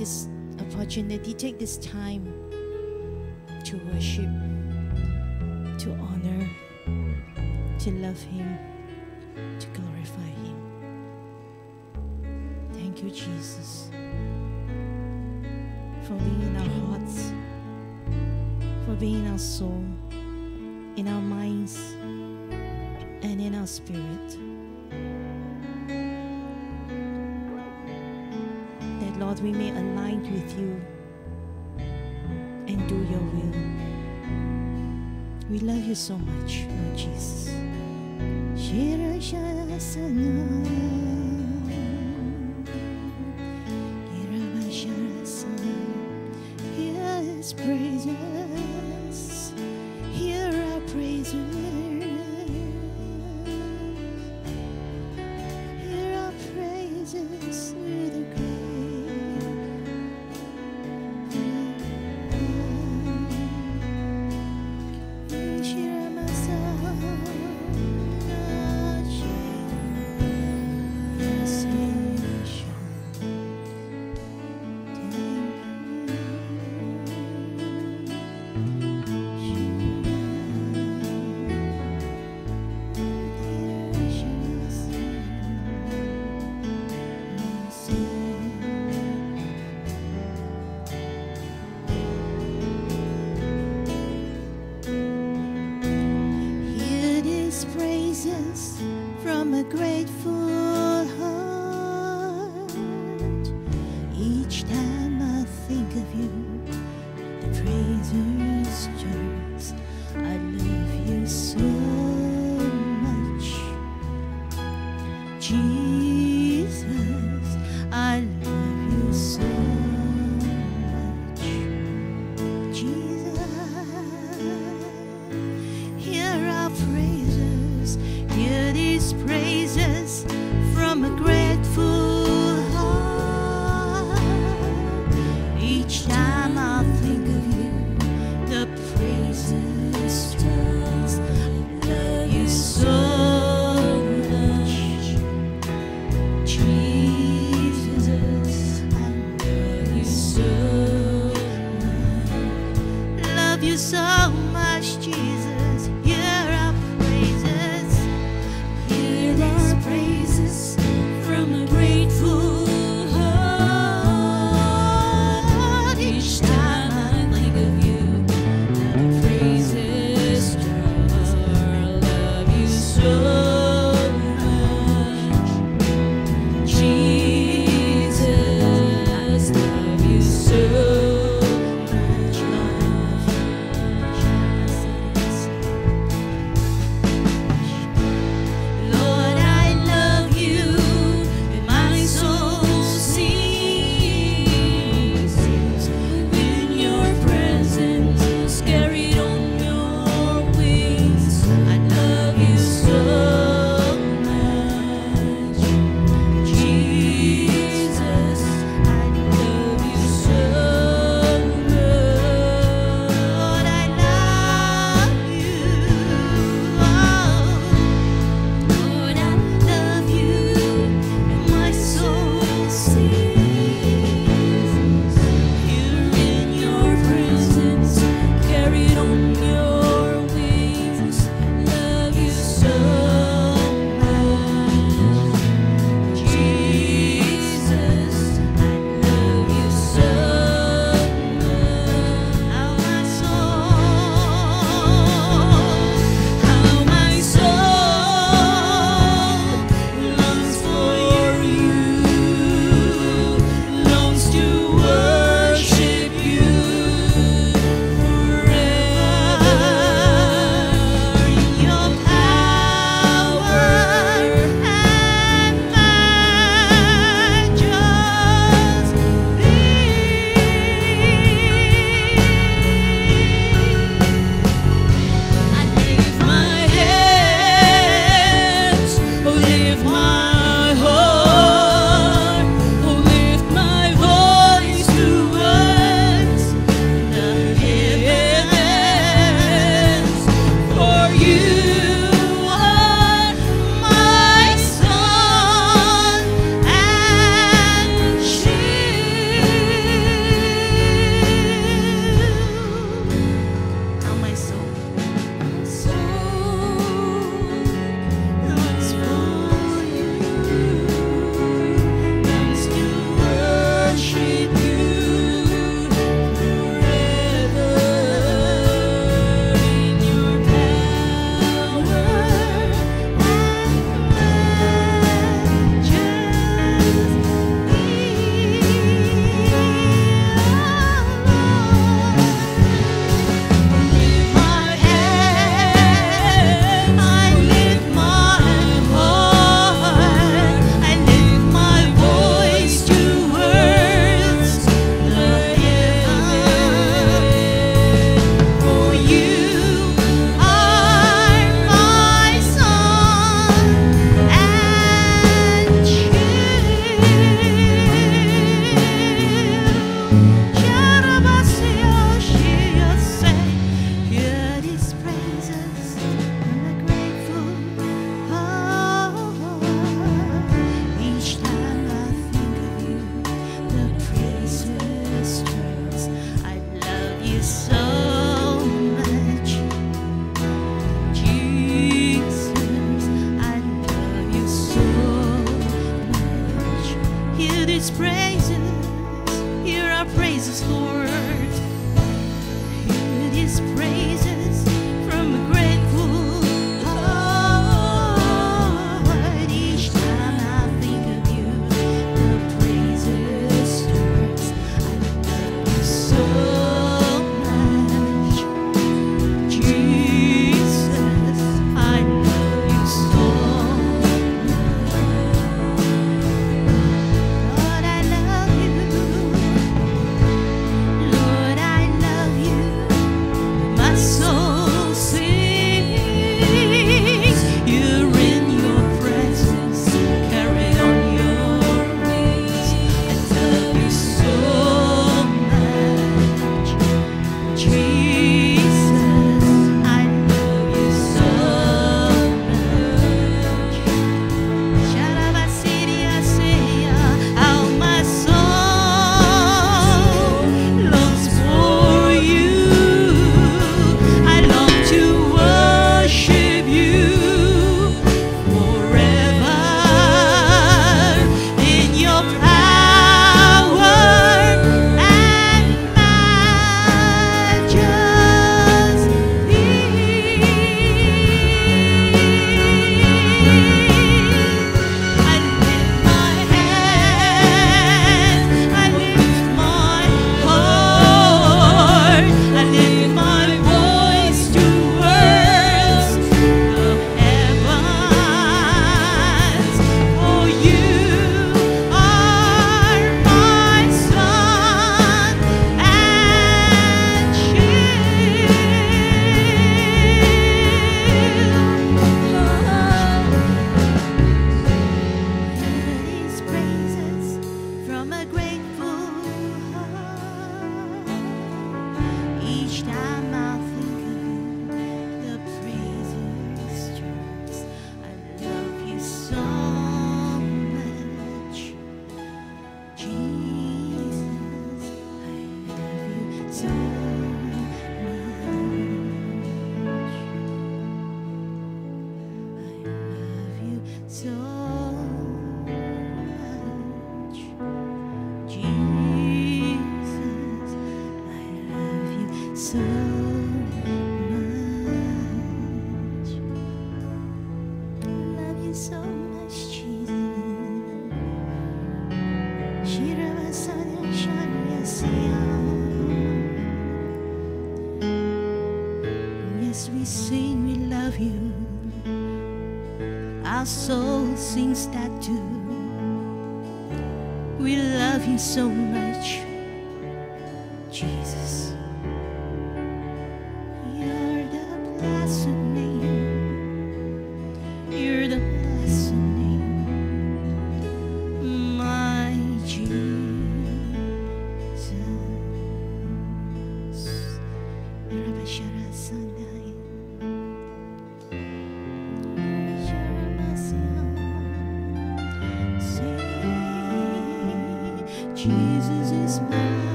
this opportunity, take this time to worship, to honor, to love Him, to glorify Him. Thank you, Jesus, for being in our hearts, for being in our soul, in our minds, and in our spirit. Lord, we may align with you and do your will. We love you so much, Lord Jesus.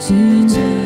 I want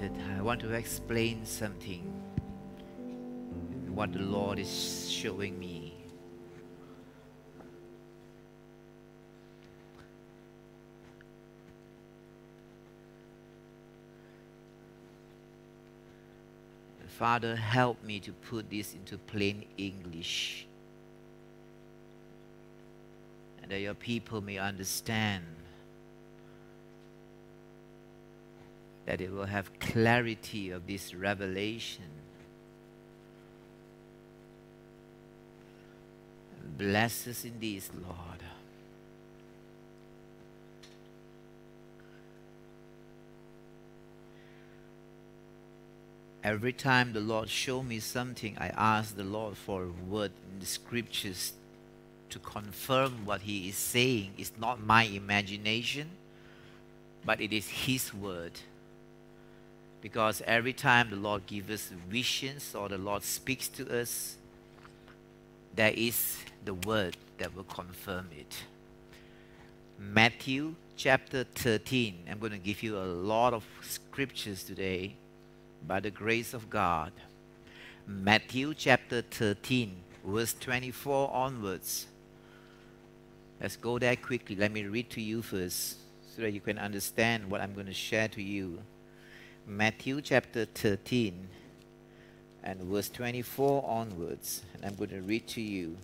seated. I want to explain something. What the Lord is showing me. Father, help me to put this into plain English. And that your people may understand that it will have clarity of this revelation. Bless us in this, Lord. Every time the Lord show me something, I ask the Lord for a word in the scriptures to confirm what He is saying. It's not my imagination, but it is His word. Because every time the Lord gives us visions or the Lord speaks to us, there is the word that will confirm it. Matthew chapter 13. I'm going to give you a lot of scriptures today by the grace of God. Matthew chapter 13, verse 24 onwards. Let's go there quickly. Let me read to you first so that you can understand what I'm going to share to you. Matthew chapter 13 and verse 24 onwards. And I'm going to read to you.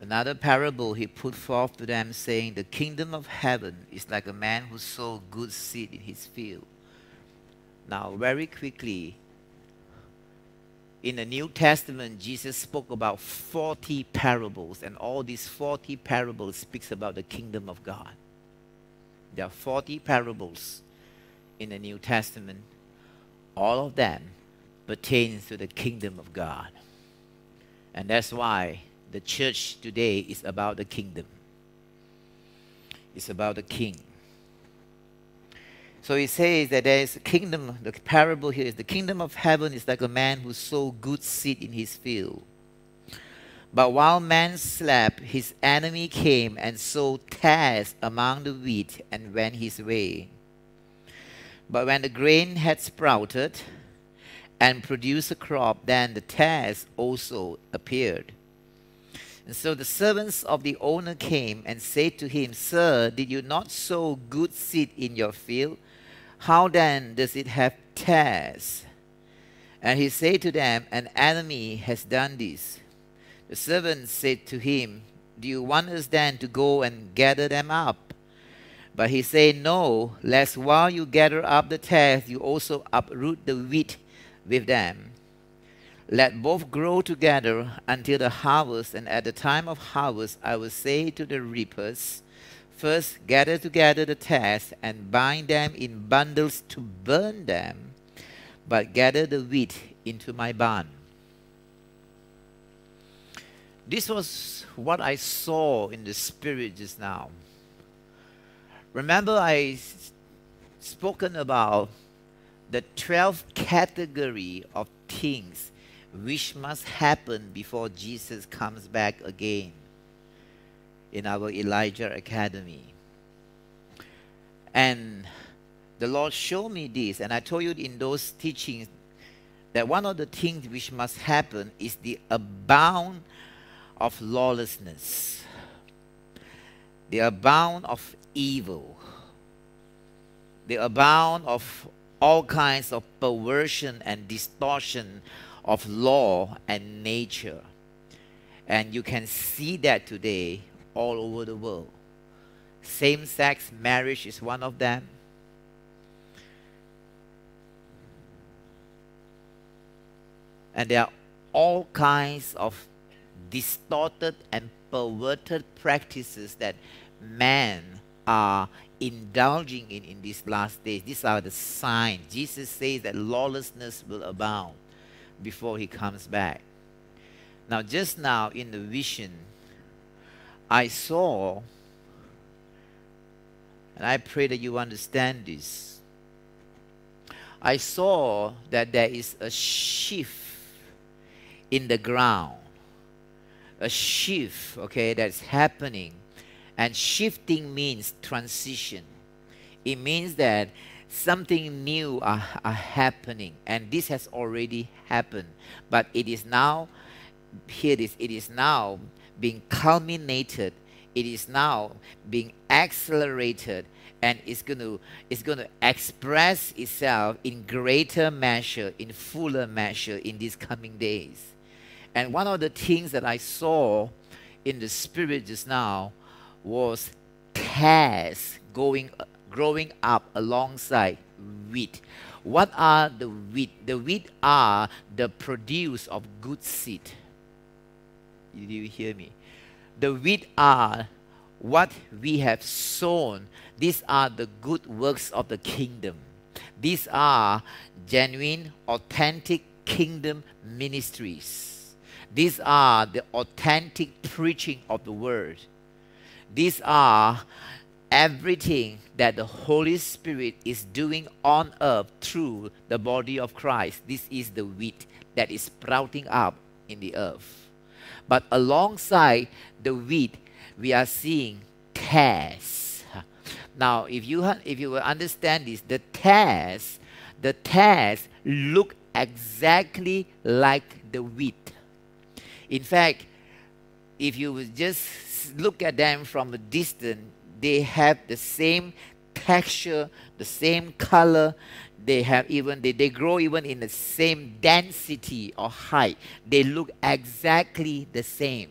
Another parable he put forth to them, saying, The kingdom of heaven is like a man who sowed good seed in his field. Now, very quickly, in the New Testament, Jesus spoke about 40 parables, and all these 40 parables speaks about the kingdom of God. There are 40 parables in the New Testament. All of them pertains to the kingdom of God. And that's why the church today is about the kingdom. It's about the king. So he says that there is a kingdom, the parable here is the kingdom of heaven is like a man who sowed good seed in his field. But while man slept, his enemy came and sowed tares among the wheat and went his way. But when the grain had sprouted and produced a crop, then the tares also appeared. And so the servants of the owner came and said to him, Sir, did you not sow good seed in your field? How then does it have tares? And he said to them, An enemy has done this. The servants said to him, Do you want us then to go and gather them up? But he said, No, lest while you gather up the tares, you also uproot the wheat with them. Let both grow together until the harvest, and at the time of harvest I will say to the reapers, First gather together the tares and bind them in bundles to burn them, but gather the wheat into my barn. This was what I saw in the spirit just now. Remember, I spoken about the 12 category of things which must happen before Jesus comes back again in our Elijah Academy. And the Lord showed me this, and I told you in those teachings that one of the things which must happen is the abound of lawlessness, the abound of evil, the abound of all kinds of perversion and distortion of law and nature. And you can see that today all over the world. Same sex marriage is one of them. And there are all kinds of distorted and perverted practices that men are indulging in in these last days. These are the signs. Jesus says that lawlessness will abound before he comes back. Now, just now in the vision, I saw, and I pray that you understand this. I saw that there is a shift in the ground, a shift, okay, that's happening. And shifting means transition. It means that something new are, are happening, and this has already happened, but it is now, here it is, it is now being culminated, it is now being accelerated, and it's going to it's going to express itself in greater measure, in fuller measure in these coming days. And one of the things that I saw in the spirit just now was tares going growing up alongside wheat. What are the wheat? The wheat are the produce of good seed. Did you hear me? The wheat are what we have sown. These are the good works of the kingdom. These are genuine, authentic kingdom ministries. These are the authentic preaching of the word. These are everything that the Holy Spirit is doing on earth through the body of Christ. This is the wheat that is sprouting up in the earth. But alongside the wheat, we are seeing tares. Now, if you if you will understand this, the tares, the tares look exactly like the wheat. In fact, if you just look at them from a distance, they have the same texture, the same color. They have even they, they grow even in the same density or height. They look exactly the same.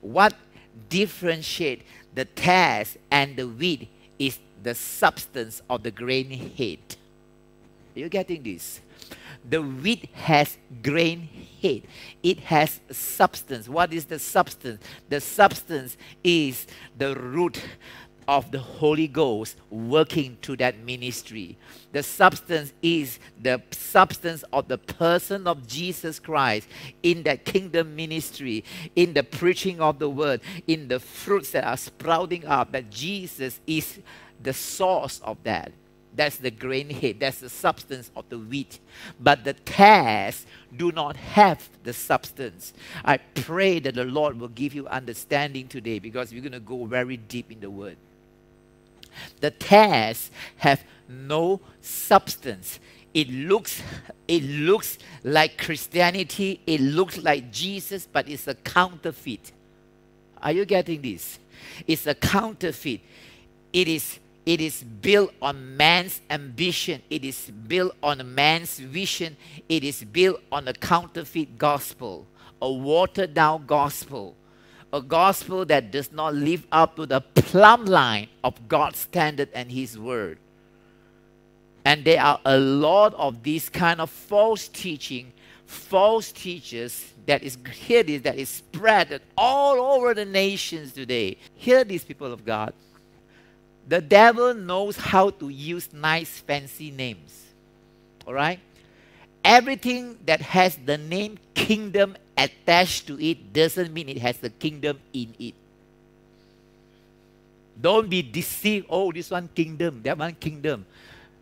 What differentiate the tares and the wheat is the substance of the grain head. Are you getting this? The wheat has grain head. It has substance. What is the substance? The substance is the root of the Holy Ghost working to that ministry. The substance is the substance of the person of Jesus Christ in that kingdom ministry, in the preaching of the word, in the fruits that are sprouting up, that Jesus is the source of that. That's the grain head. That's the substance of the wheat. But the tares do not have the substance. I pray that the Lord will give you understanding today because we're going to go very deep in the word. The tares have no substance. It looks, it looks like Christianity, it looks like Jesus, but it's a counterfeit. Are you getting this? It's a counterfeit. It is it is built on man's ambition. It is built on man's vision. It is built on a counterfeit gospel, a watered down gospel a gospel that does not live up to the plumb line of God's standard and His word. And there are a lot of these kind of false teaching, false teachers that is here this that is spread all over the nations today. Hear these people of God. The devil knows how to use nice fancy names. All right? Everything that has the name kingdom attached to it doesn't mean it has the kingdom in it. Don't be deceived. Oh, this one kingdom, that one kingdom.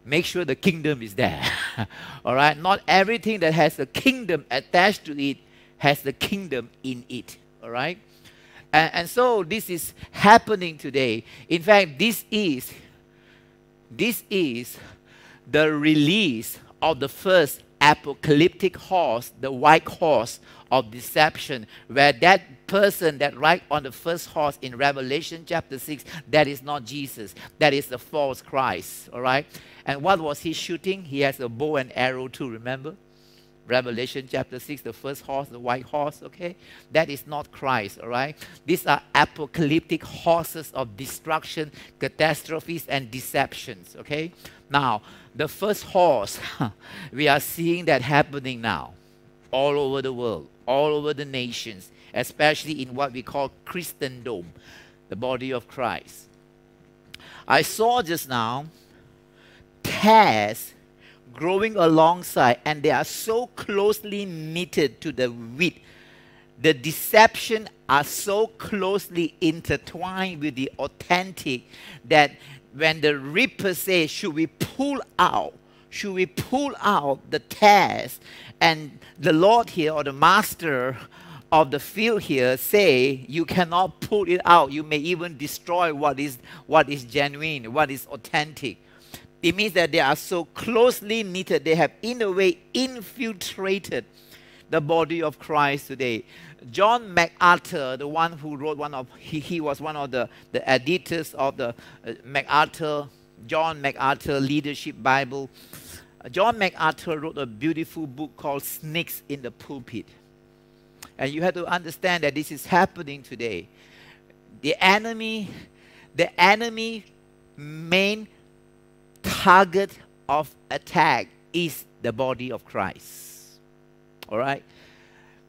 Make sure the kingdom is there. All right? Not everything that has a kingdom attached to it has the kingdom in it. All right? And, and so this is happening today. In fact, this is this is the release of the first apocalyptic horse, the white horse of deception, where that person that ride on the first horse in Revelation chapter 6, that is not Jesus. That is the false Christ. All right? And what was he shooting? He has a bow and arrow too, remember? Revelation chapter 6, the first horse, the white horse, okay? That is not Christ, all right? These are apocalyptic horses of destruction, catastrophes, and deceptions, okay? Now, the first horse, we are seeing that happening now all over the world all over the nations, especially in what we call Christendom, the body of Christ. I saw just now tares growing alongside, and they are so closely knitted to the wheat. The deception are so closely intertwined with the authentic that when the reaper says, Should we pull out? Should we pull out the test And the Lord here, or the master of the field here, say, You cannot pull it out. You may even destroy what is, what is genuine, what is authentic. It means that they are so closely knitted, they have, in a way, infiltrated the body of Christ today. John MacArthur, the one who wrote one of, he, he was one of the, the editors of the uh, MacArthur, John MacArthur Leadership Bible. John MacArthur wrote a beautiful book called Snakes in the Pulpit. And you have to understand that this is happening today. The enemy, the enemy main target of attack is the body of Christ. All right?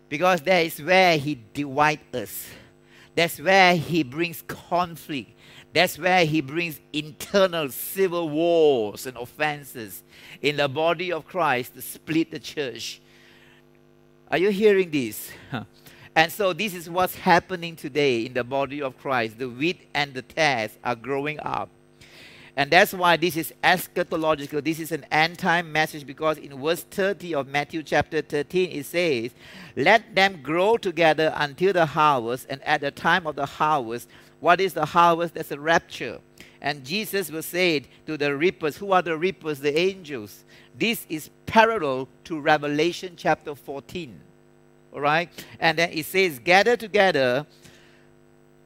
Because that is where he divides us. That's where he brings conflict. That's where he brings internal civil wars and offenses in the body of Christ to split the church. Are you hearing this? And so this is what's happening today in the body of Christ. The wheat and the tares are growing up. And that's why this is eschatological. This is an end time message because in verse 30 of Matthew chapter 13 it says, Let them grow together until the harvest, and at the time of the harvest, what is the harvest? That's a rapture. And Jesus will say to the reapers, Who are the reapers? The angels. This is parallel to Revelation chapter 14. All right? And then it says, Gather together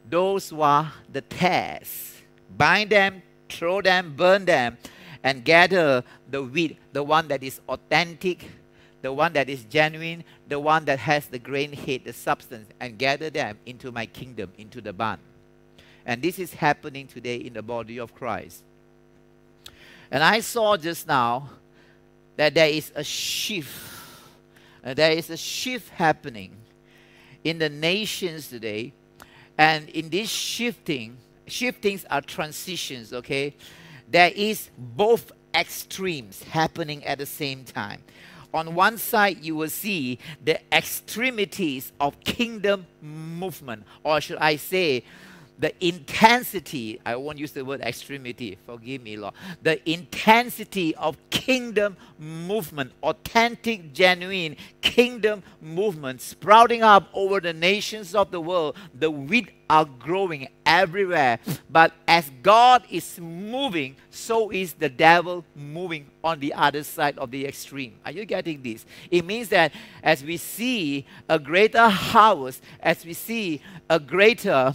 those who are the tares, bind them throw them, burn them, and gather the wheat, the one that is authentic, the one that is genuine, the one that has the grain head, the substance, and gather them into my kingdom, into the barn. And this is happening today in the body of Christ. And I saw just now that there is a shift. Uh, there is a shift happening in the nations today. And in this shifting, shiftings are transitions, okay? There is both extremes happening at the same time. On one side, you will see the extremities of kingdom movement, or should I say, the intensity, I won't use the word extremity, forgive me, Lord. The intensity of kingdom movement, authentic, genuine kingdom movement sprouting up over the nations of the world. The wheat are growing everywhere. But as God is moving, so is the devil moving on the other side of the extreme. Are you getting this? It means that as we see a greater harvest, as we see a greater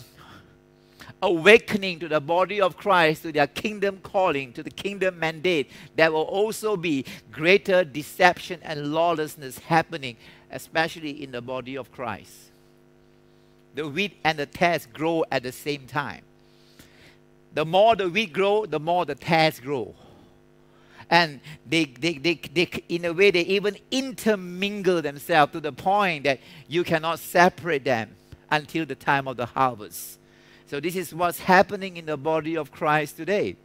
awakening to the body of Christ, to their kingdom calling, to the kingdom mandate, there will also be greater deception and lawlessness happening, especially in the body of Christ. The wheat and the tares grow at the same time. The more the wheat grow, the more the tares grow. And they, they, they, they, in a way, they even intermingle themselves to the point that you cannot separate them until the time of the harvest. So, this is what's happening in the body of Christ today.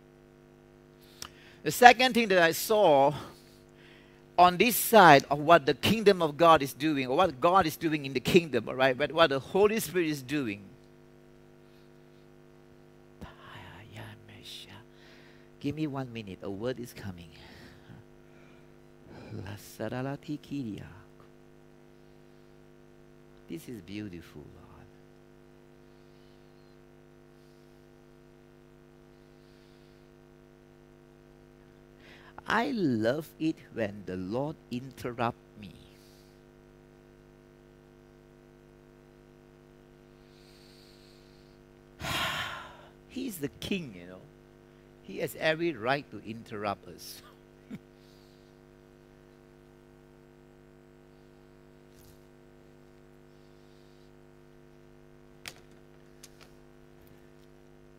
The second thing that I saw on this side of what the kingdom of God is doing, or what God is doing in the kingdom, all right, but what the Holy Spirit is doing. Give me one minute, a word is coming. This is beautiful. I love it when the Lord interrupt me. He's the king, you know. He has every right to interrupt us.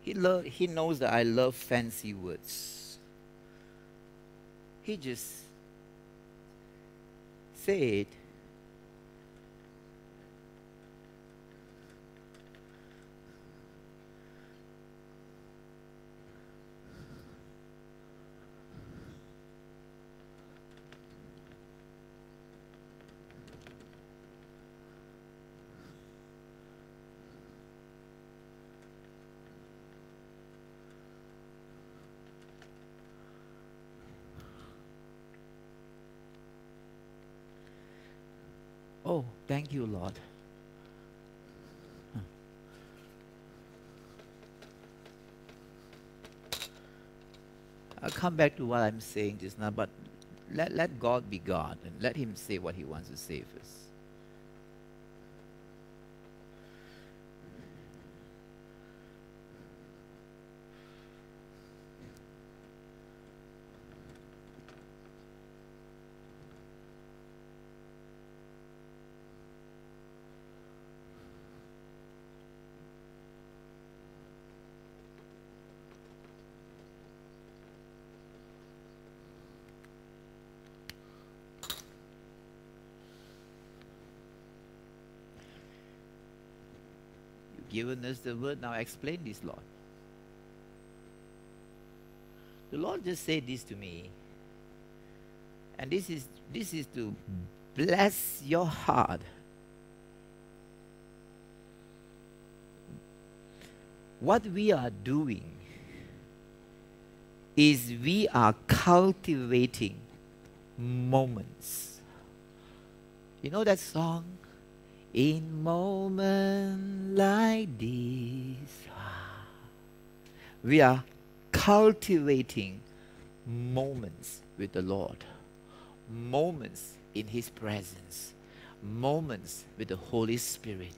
he, lo- he knows that I love fancy words. He just said, Thank you, Lord. Hmm. I'll come back to what I'm saying just now, but let, let God be God and let Him say what He wants to say first. Given us the word, now explain this, Lord. The Lord just said this to me. And this is this is to bless your heart. What we are doing is we are cultivating moments. You know that song? In moments like this, ah, we are cultivating moments with the Lord, moments in His presence, moments with the Holy Spirit,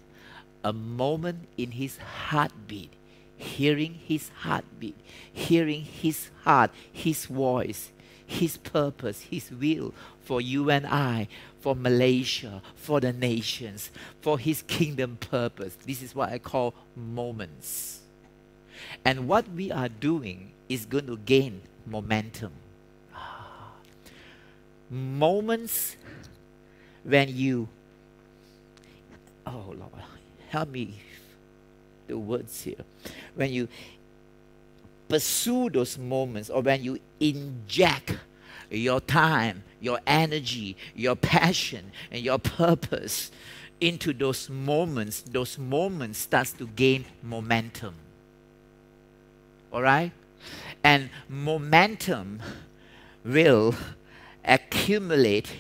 a moment in His heartbeat, hearing His heartbeat, hearing His heart, His voice, His purpose, His will for you and I, for Malaysia, for the nations, for His kingdom purpose. This is what I call moments. And what we are doing is going to gain momentum. Moments when you, oh Lord, help me the words here. When you pursue those moments or when you inject your time, your energy, your passion, and your purpose into those moments, those moments starts to gain momentum. All right? And momentum will accumulate,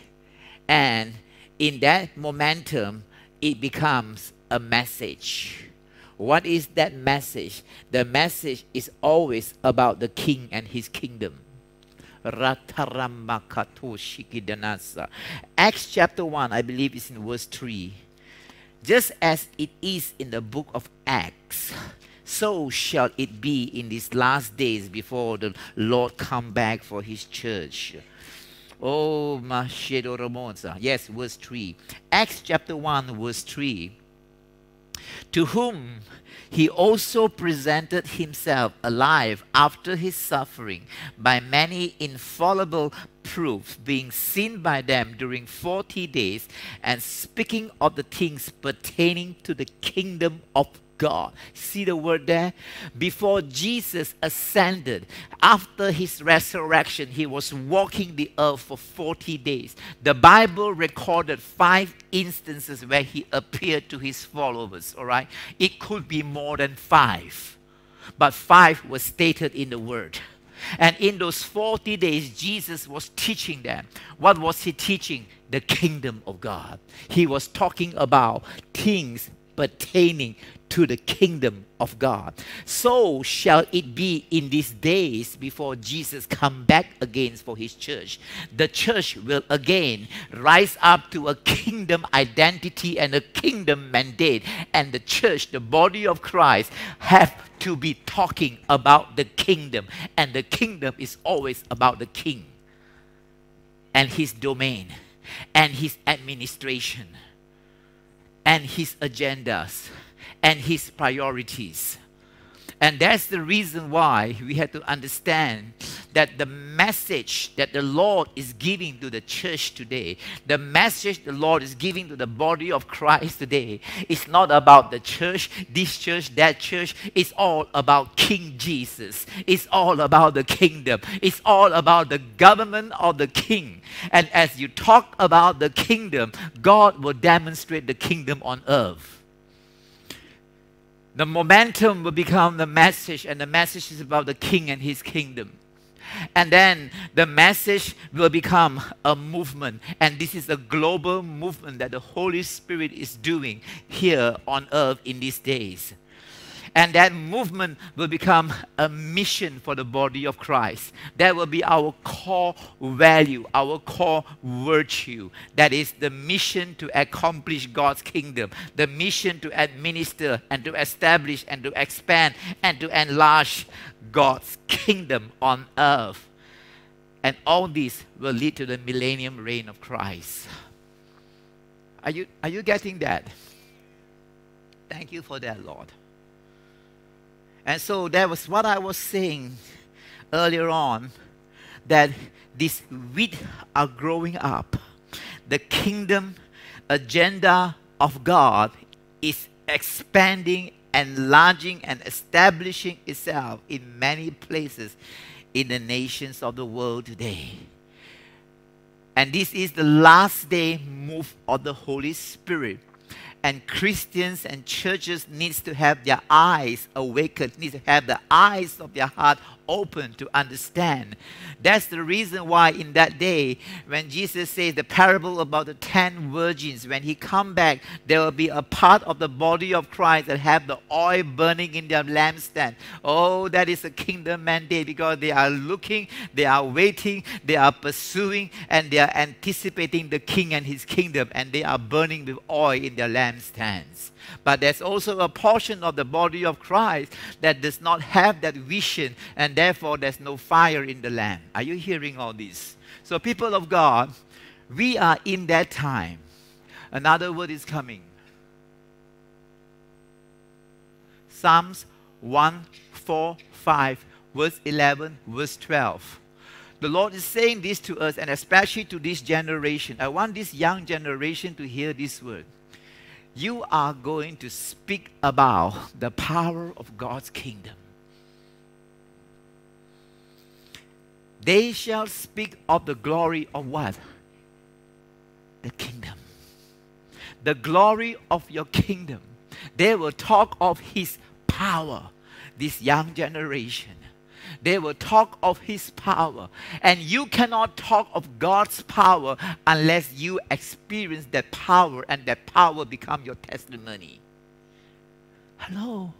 and in that momentum, it becomes a message. What is that message? The message is always about the king and his kingdom. Acts chapter 1, I believe, is in verse 3. Just as it is in the book of Acts, so shall it be in these last days before the Lord come back for his church. Oh, Mashedoromonsa. Yes, verse 3. Acts chapter 1, verse 3. To whom he also presented himself alive after his suffering by many infallible proofs, being seen by them during 40 days, and speaking of the things pertaining to the kingdom of God. See the word there? Before Jesus ascended, after his resurrection, he was walking the earth for 40 days. The Bible recorded five instances where he appeared to his followers, all right? It could be more than five, but five was stated in the word. And in those 40 days, Jesus was teaching them. What was he teaching? The kingdom of God. He was talking about things pertaining to the kingdom of God. So shall it be in these days before Jesus come back again for his church. The church will again rise up to a kingdom identity and a kingdom mandate and the church, the body of Christ have to be talking about the kingdom and the kingdom is always about the king and his domain and his administration and his agendas and his priorities. And that's the reason why we have to understand that the message that the Lord is giving to the church today, the message the Lord is giving to the body of Christ today, is not about the church, this church, that church. It's all about King Jesus. It's all about the kingdom. It's all about the government of the king. And as you talk about the kingdom, God will demonstrate the kingdom on earth the momentum will become the message, and the message is about the king and his kingdom. And then the message will become a movement. And this is a global movement that the Holy Spirit is doing here on earth in these days. And that movement will become a mission for the body of Christ. That will be our core value, our core virtue. That is the mission to accomplish God's kingdom, the mission to administer and to establish and to expand and to enlarge God's kingdom on earth. And all this will lead to the millennium reign of Christ. Are you, are you getting that? Thank you for that, Lord. And so that was what I was saying earlier on that these wheat are growing up. The kingdom agenda of God is expanding, enlarging, and establishing itself in many places in the nations of the world today. And this is the last day move of the Holy Spirit and Christians and churches needs to have their eyes awakened, needs to have the eyes of their heart open to understand. That's the reason why in that day, when Jesus says the parable about the ten virgins, when he come back, there will be a part of the body of Christ that have the oil burning in their lampstand. Oh, that is a kingdom mandate because they are looking, they are waiting, they are pursuing, and they are anticipating the king and his kingdom, and they are burning with oil in their lampstands. But there's also a portion of the body of Christ that does not have that vision, and therefore there's no fire in the lamp. Are you hearing all this? So, people of God, we are in that time. Another word is coming. Psalms 145, verse 11, verse 12. The Lord is saying this to us, and especially to this generation. I want this young generation to hear this word you are going to speak about the power of God's kingdom. They shall speak of the glory of what? The kingdom. The glory of your kingdom. They will talk of his power, this young generation. They will talk of His power. And you cannot talk of God's power unless you experience that power and that power become your testimony. Hello.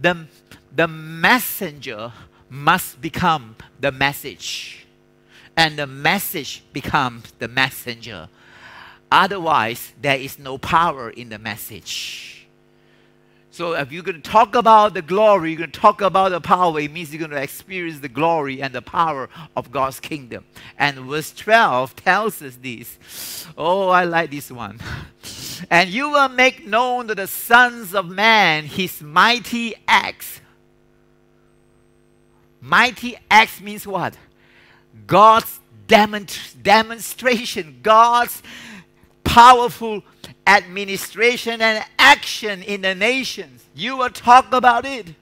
The, the messenger must become the message. And the message becomes the messenger. Otherwise, there is no power in the message. So if you're going to talk about the glory, you're going to talk about the power, it means you're going to experience the glory and the power of God's kingdom. And verse 12 tells us this. Oh, I like this one. And you will make known to the sons of man his mighty acts. Mighty acts means what? God's demonstration, God's powerful administration and action in the nations. You will talk about it.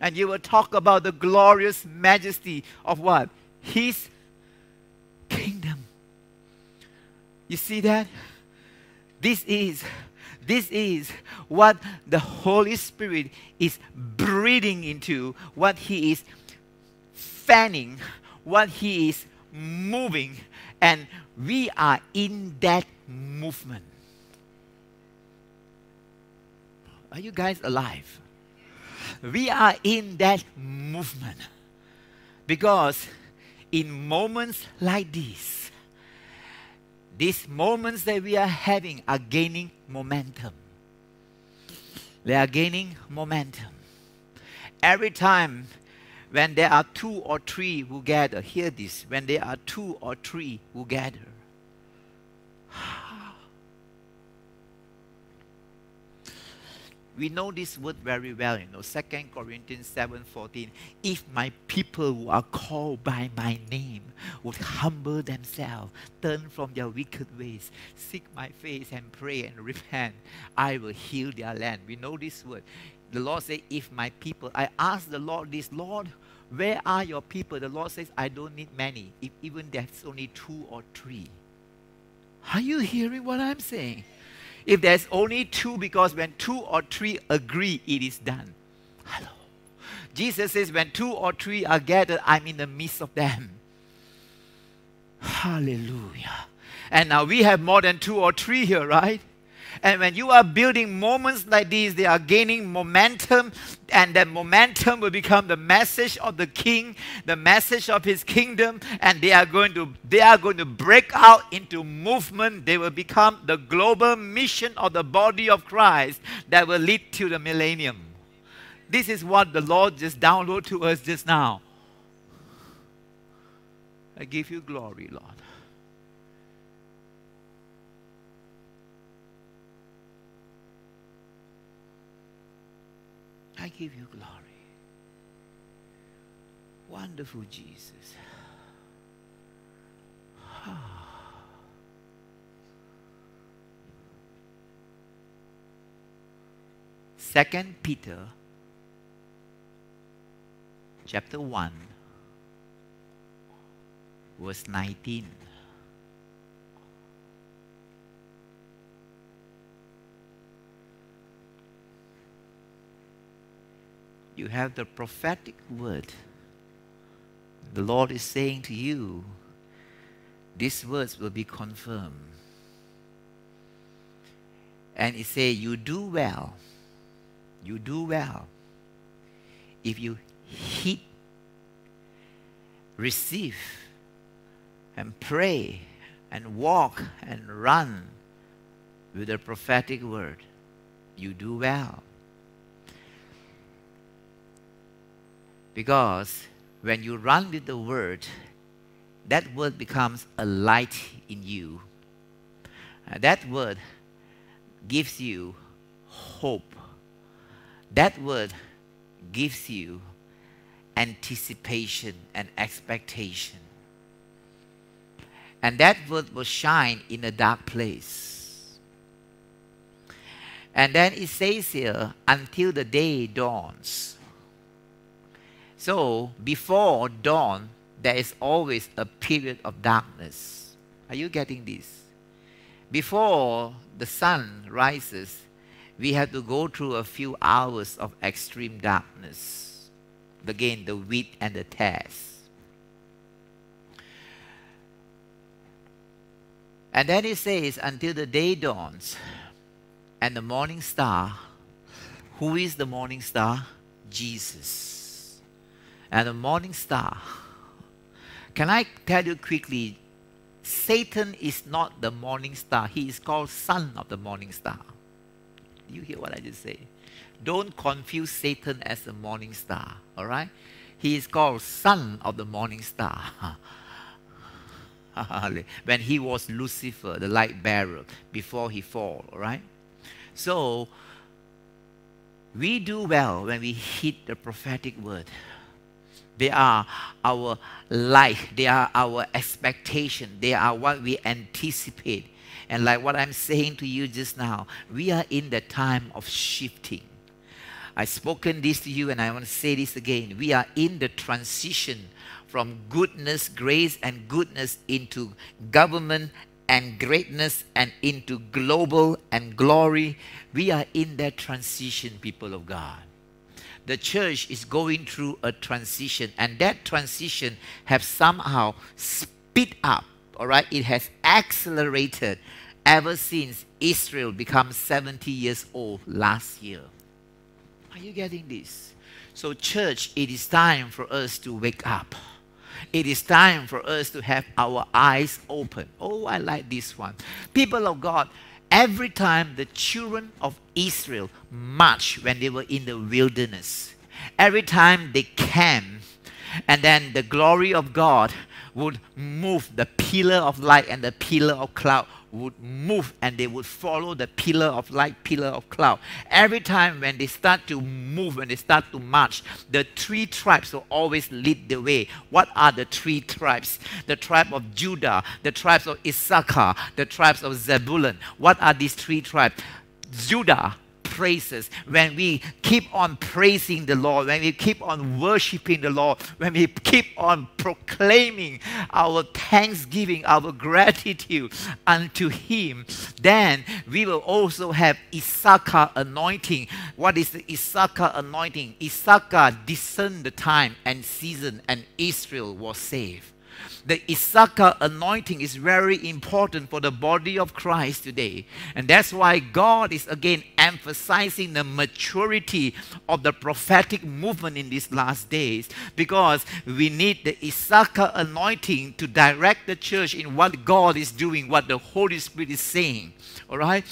And you will talk about the glorious majesty of what? His kingdom. You see that? This is this is what the Holy Spirit is breathing into, what He is fanning, what He is moving, and we are in that movement. Are you guys alive? We are in that movement because in moments like this, these moments that we are having are gaining momentum. They are gaining momentum. Every time when there are two or three who gather, hear this when there are two or three who gather, we know this word very well, you know, 2 Corinthians 7:14. If my people who are called by my name would humble themselves, turn from their wicked ways, seek my face and pray and repent, I will heal their land. We know this word. The Lord said, if my people, I asked the Lord this, Lord, where are your people? The Lord says, I don't need many, if even there's only two or three. Are you hearing what I'm saying? If there's only two, because when two or three agree, it is done. Hello. Jesus says, when two or three are gathered, I'm in the midst of them. Hallelujah. And now we have more than two or three here, right? And when you are building moments like these, they are gaining momentum, and that momentum will become the message of the King, the message of His kingdom, and they are going to they are going to break out into movement. They will become the global mission of the body of Christ that will lead to the millennium. This is what the Lord just downloaded to us just now. I give you glory, Lord. I give you glory. Wonderful Jesus. Second Peter chapter 1 verse 19 you have the prophetic word. The Lord is saying to you, these words will be confirmed. And He say, You do well. You do well. If you heed, receive, and pray, and walk, and run with the prophetic word, you do well. Because when you run with the word, that word becomes a light in you. Uh, that word gives you hope. That word gives you anticipation and expectation. And that word will shine in a dark place. And then it says here, until the day dawns. So, before dawn, there is always a period of darkness. Are you getting this? Before the sun rises, we have to go through a few hours of extreme darkness. Again, the wheat and the tares. And then it says, until the day dawns and the morning star. Who is the morning star? Jesus and the morning star. Can I tell you quickly? Satan is not the morning star. He is called son of the morning star. Do you hear what I just say? Don't confuse Satan as the morning star. All right? He is called son of the morning star. when he was Lucifer, the light bearer, before he fall. All right? So we do well when we hit the prophetic word. They are our life. They are our expectation. They are what we anticipate. And like what I'm saying to you just now, we are in the time of shifting. I've spoken this to you and I want to say this again. We are in the transition from goodness, grace, and goodness into government and greatness and into global and glory. We are in that transition, people of God the church is going through a transition and that transition has somehow speed up all right? It has accelerated ever since israel became 70 years old last year. Are you getting this? So church it is time for us to wake up. It is time for us to have our eyes open. Oh i like this one. People of god every time the children of Israel marched when they were in the wilderness, every time they camped, and then the glory of God would move the pillar of light and the pillar of cloud would move and they would follow the pillar of light, pillar of cloud. Every time when they start to move, when they start to march, the three tribes will always lead the way. What are the three tribes? The tribe of Judah, the tribes of Issachar, the tribes of Zebulun. What are these three tribes? Judah praises, when we keep on praising the Lord, when we keep on worshiping the Lord, when we keep on proclaiming our thanksgiving, our gratitude unto Him, then we will also have Issachar anointing. What is the Issachar anointing? Issachar discerned the time and season, and Israel was saved the Issachar anointing is very important for the body of Christ today. And that's why God is again emphasizing the maturity of the prophetic movement in these last days because we need the Issachar anointing to direct the church in what God is doing, what the Holy Spirit is saying. All right?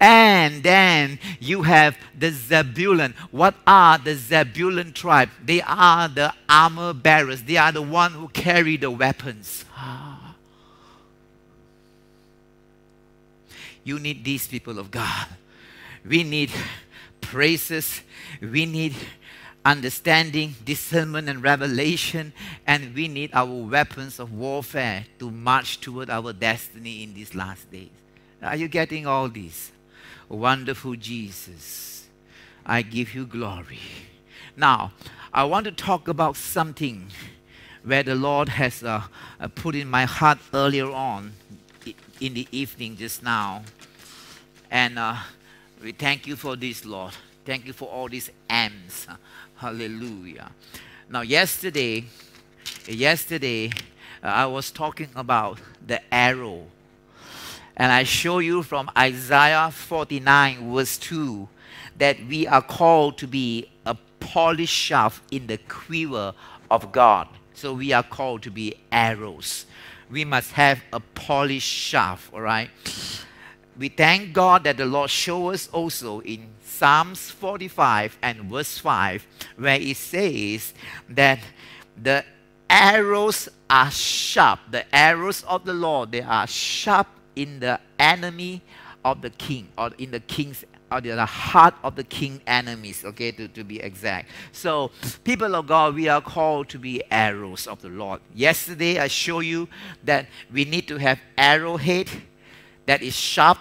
And then you have the Zebulun. What are the Zebulun tribe? They are the armor bearers. They are the one who carry the weapons. You need these people of God. We need praises. We need understanding, discernment, and revelation. And we need our weapons of warfare to march toward our destiny in these last days. Are you getting all this? Wonderful Jesus, I give you glory. Now, I want to talk about something where the Lord has uh, uh, put in my heart earlier on in the evening just now. And uh, we thank you for this, Lord. Thank you for all these M's. Hallelujah. Now, yesterday, yesterday, uh, I was talking about the arrow. And I show you from Isaiah 49, verse 2, that we are called to be a polished shaft in the quiver of God. So we are called to be arrows. We must have a polished shaft, all right? We thank God that the Lord shows us also in Psalms 45 and verse 5, where it says that the arrows are sharp. The arrows of the Lord, they are sharp in the enemy of the king, or in the king's or the heart of the king enemies, okay, to, to be exact. So, people of God, we are called to be arrows of the Lord. Yesterday, I showed you that we need to have arrowhead that is sharp.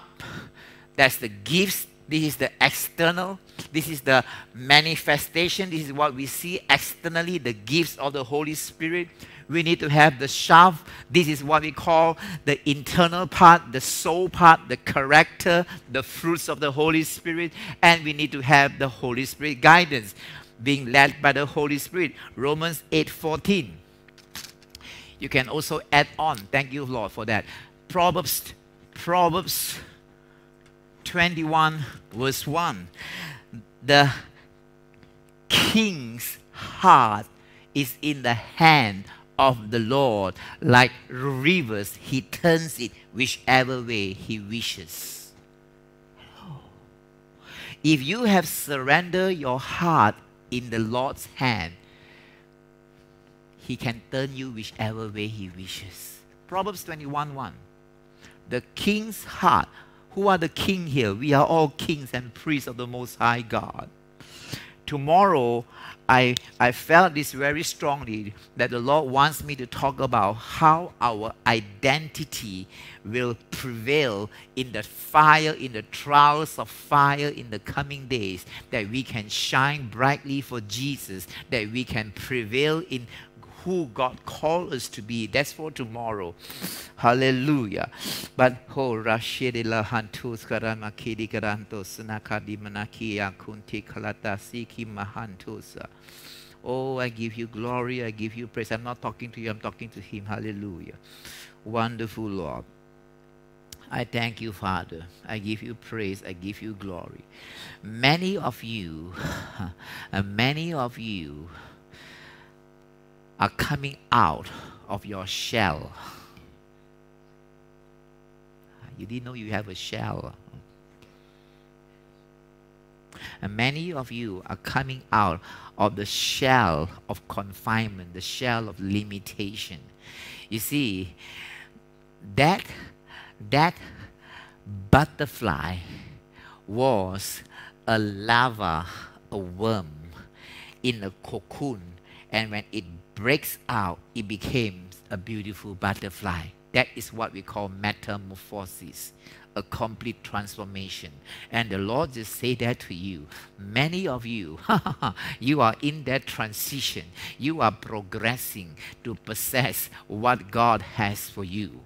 That's the gifts. This is the external. This is the manifestation. This is what we see externally, the gifts of the Holy Spirit. We need to have the shaft. This is what we call the internal part, the soul part, the character, the fruits of the Holy Spirit. And we need to have the Holy Spirit guidance, being led by the Holy Spirit. Romans 8:14. You can also add on. Thank you, Lord, for that. Proverbs, Proverbs 21, verse 1. The king's heart is in the hand of the Lord. Like rivers, he turns it whichever way he wishes. If you have surrendered your heart in the Lord's hand, he can turn you whichever way he wishes. Proverbs 21 1. The king's heart. Who are the king here? We are all kings and priests of the Most High God. Tomorrow, I, I felt this very strongly that the Lord wants me to talk about how our identity will prevail in the fire, in the trials of fire in the coming days, that we can shine brightly for Jesus, that we can prevail in who God called us to be. That's for tomorrow. Hallelujah. But ho rashidi la hantus karama kidi karanto sunakadi manakia kunti kalata siki mahantusa. Oh, I give you glory, I give you praise. I'm not talking to you, I'm talking to Him. Hallelujah. Wonderful Lord. I thank you, Father. I give you praise. I give you glory. Many of you, many of you are coming out of your shell. You didn't know you have a shell. And many of you are coming out of the shell of confinement, the shell of limitation. You see, that that butterfly was a larva, a worm in a cocoon, and when it breaks out, it becomes a beautiful butterfly. That is what we call metamorphosis. a complete transformation. And the Lord just say that to you. Many of you, you are in that transition. You are progressing to possess what God has for you.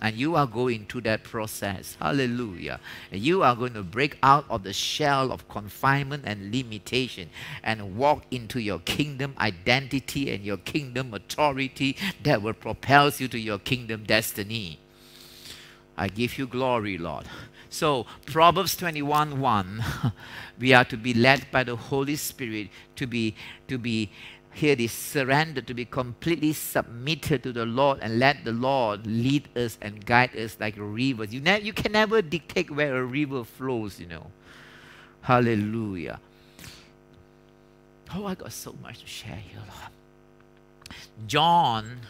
And you are going through that process. Hallelujah. And you are going to break out of the shell of confinement and limitation and walk into your kingdom identity and your kingdom authority that will propel you to your kingdom destiny. I give you glory, Lord. So, Proverbs 21 1, we are to be led by the Holy Spirit to be, to be here surrendered to be completely submitted to the Lord and let the Lord lead us and guide us like rivers. You, you can never dictate where a river flows, you know. Hallelujah. Oh, I got so much to share here, Lord. John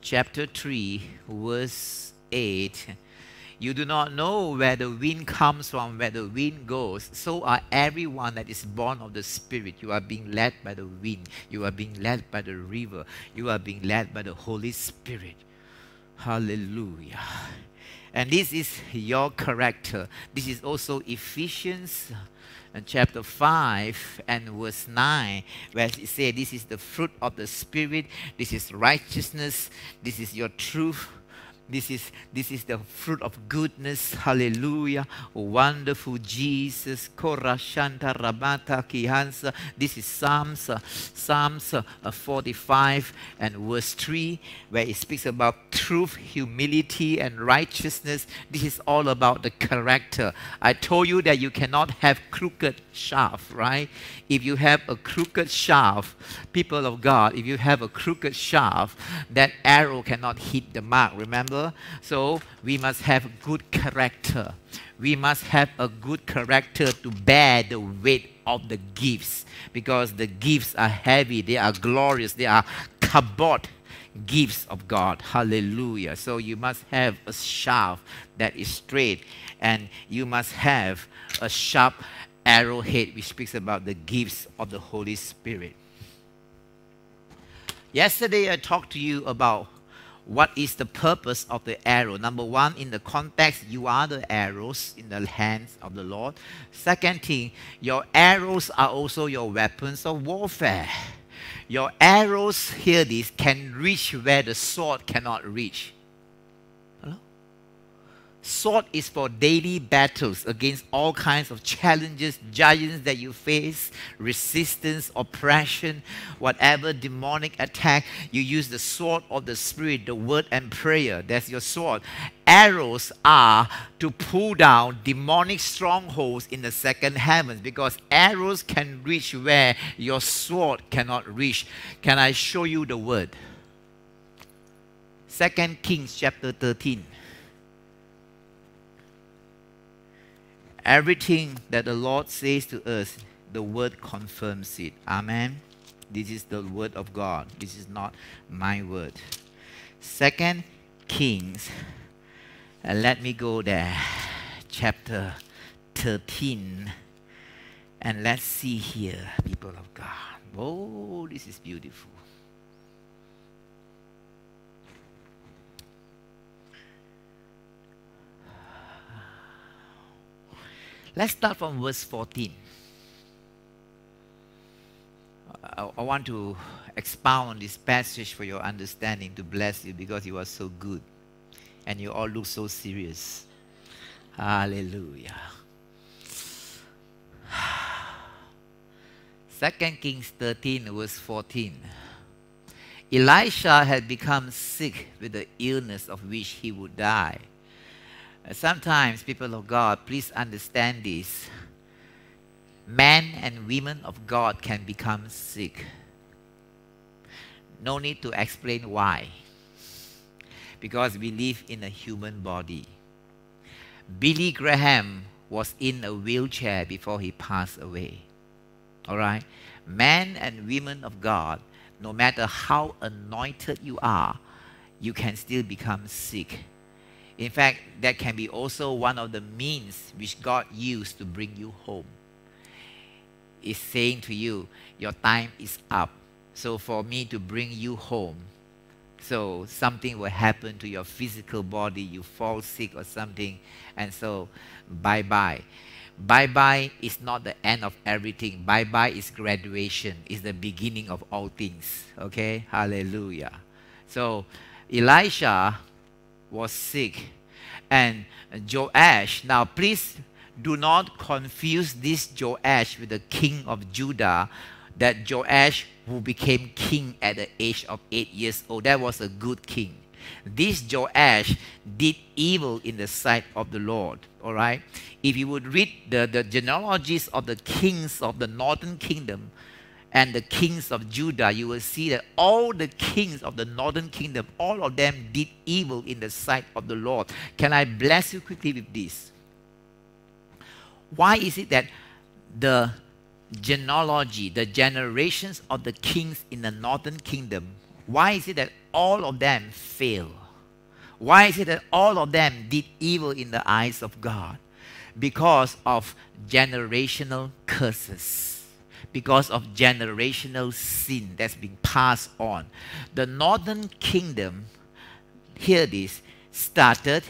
chapter 3, verse 8 you do not know where the wind comes from, where the wind goes. So are everyone that is born of the Spirit. You are being led by the wind. You are being led by the river. You are being led by the Holy Spirit. Hallelujah. And this is your character. This is also Ephesians uh, chapter 5 and verse 9, where it says, This is the fruit of the Spirit, this is righteousness, this is your truth this is, this is the fruit of goodness. Hallelujah. Wonderful Jesus. Korashanta Rabata Kihansa. This is Psalms, uh, Psalms uh, 45 and verse 3, where it speaks about truth, humility, and righteousness. This is all about the character. I told you that you cannot have crooked shaft, right? If you have a crooked shaft, people of God, if you have a crooked shaft, that arrow cannot hit the mark. So we must have good character. We must have a good character to bear the weight of the gifts because the gifts are heavy, they are glorious, they are kabod gifts of God. Hallelujah. So you must have a shaft that is straight and you must have a sharp arrowhead which speaks about the gifts of the Holy Spirit. Yesterday I talked to you about what is the purpose of the arrow. Number one, in the context, you are the arrows in the hands of the Lord. Second thing, your arrows are also your weapons of warfare. Your arrows, hear this, can reach where the sword cannot reach. Sword is for daily battles against all kinds of challenges, giants that you face, resistance, oppression, whatever demonic attack. You use the sword of the Spirit, the word and prayer. That's your sword. Arrows are to pull down demonic strongholds in the second heavens because arrows can reach where your sword cannot reach. Can I show you the word? Second Kings chapter 13. Everything that the Lord says to us, the word confirms it. Amen. This is the word of God. This is not my word. Second Kings. And let me go there. Chapter 13. And let's see here, people of God. Oh, this is beautiful. Let's start from verse 14. I, I, want to expound this passage for your understanding to bless you because you are so good and you all look so serious. Hallelujah. Second Kings 13, verse 14. Elisha had become sick with the illness of which he would die. Sometimes, people of God, please understand this. Men and women of God can become sick. No need to explain why. Because we live in a human body. Billy Graham was in a wheelchair before he passed away. All right? Men and women of God, no matter how anointed you are, you can still become sick in fact, that can be also one of the means which God used to bring you home. Is saying to you, your time is up. So for me to bring you home, So something will happen to your physical body, you fall sick or something, and so bye bye. Bye bye is not the end of everything. Bye bye is graduation, is the beginning of all things. Okay? Hallelujah. So Elisha was sick, and Joash, now please do not confuse this Joash with the king of Judah that Joash, who became king at the age of eight years old, that was a good king. This Joash did evil in the sight of the Lord. All right. If you would read the, the genealogies of the kings of the northern kingdom and the kings of Judah, you will see that all the kings of the northern kingdom, all of them did evil in the sight of the Lord. Can I bless you quickly with this? Why is it that the genealogy, the generations of the kings in the northern kingdom, why is it that all of them fail? Why is it that all of them did evil in the eyes of God? Because of generational curses, because of generational sin that's been passed on. The northern kingdom, hear this, started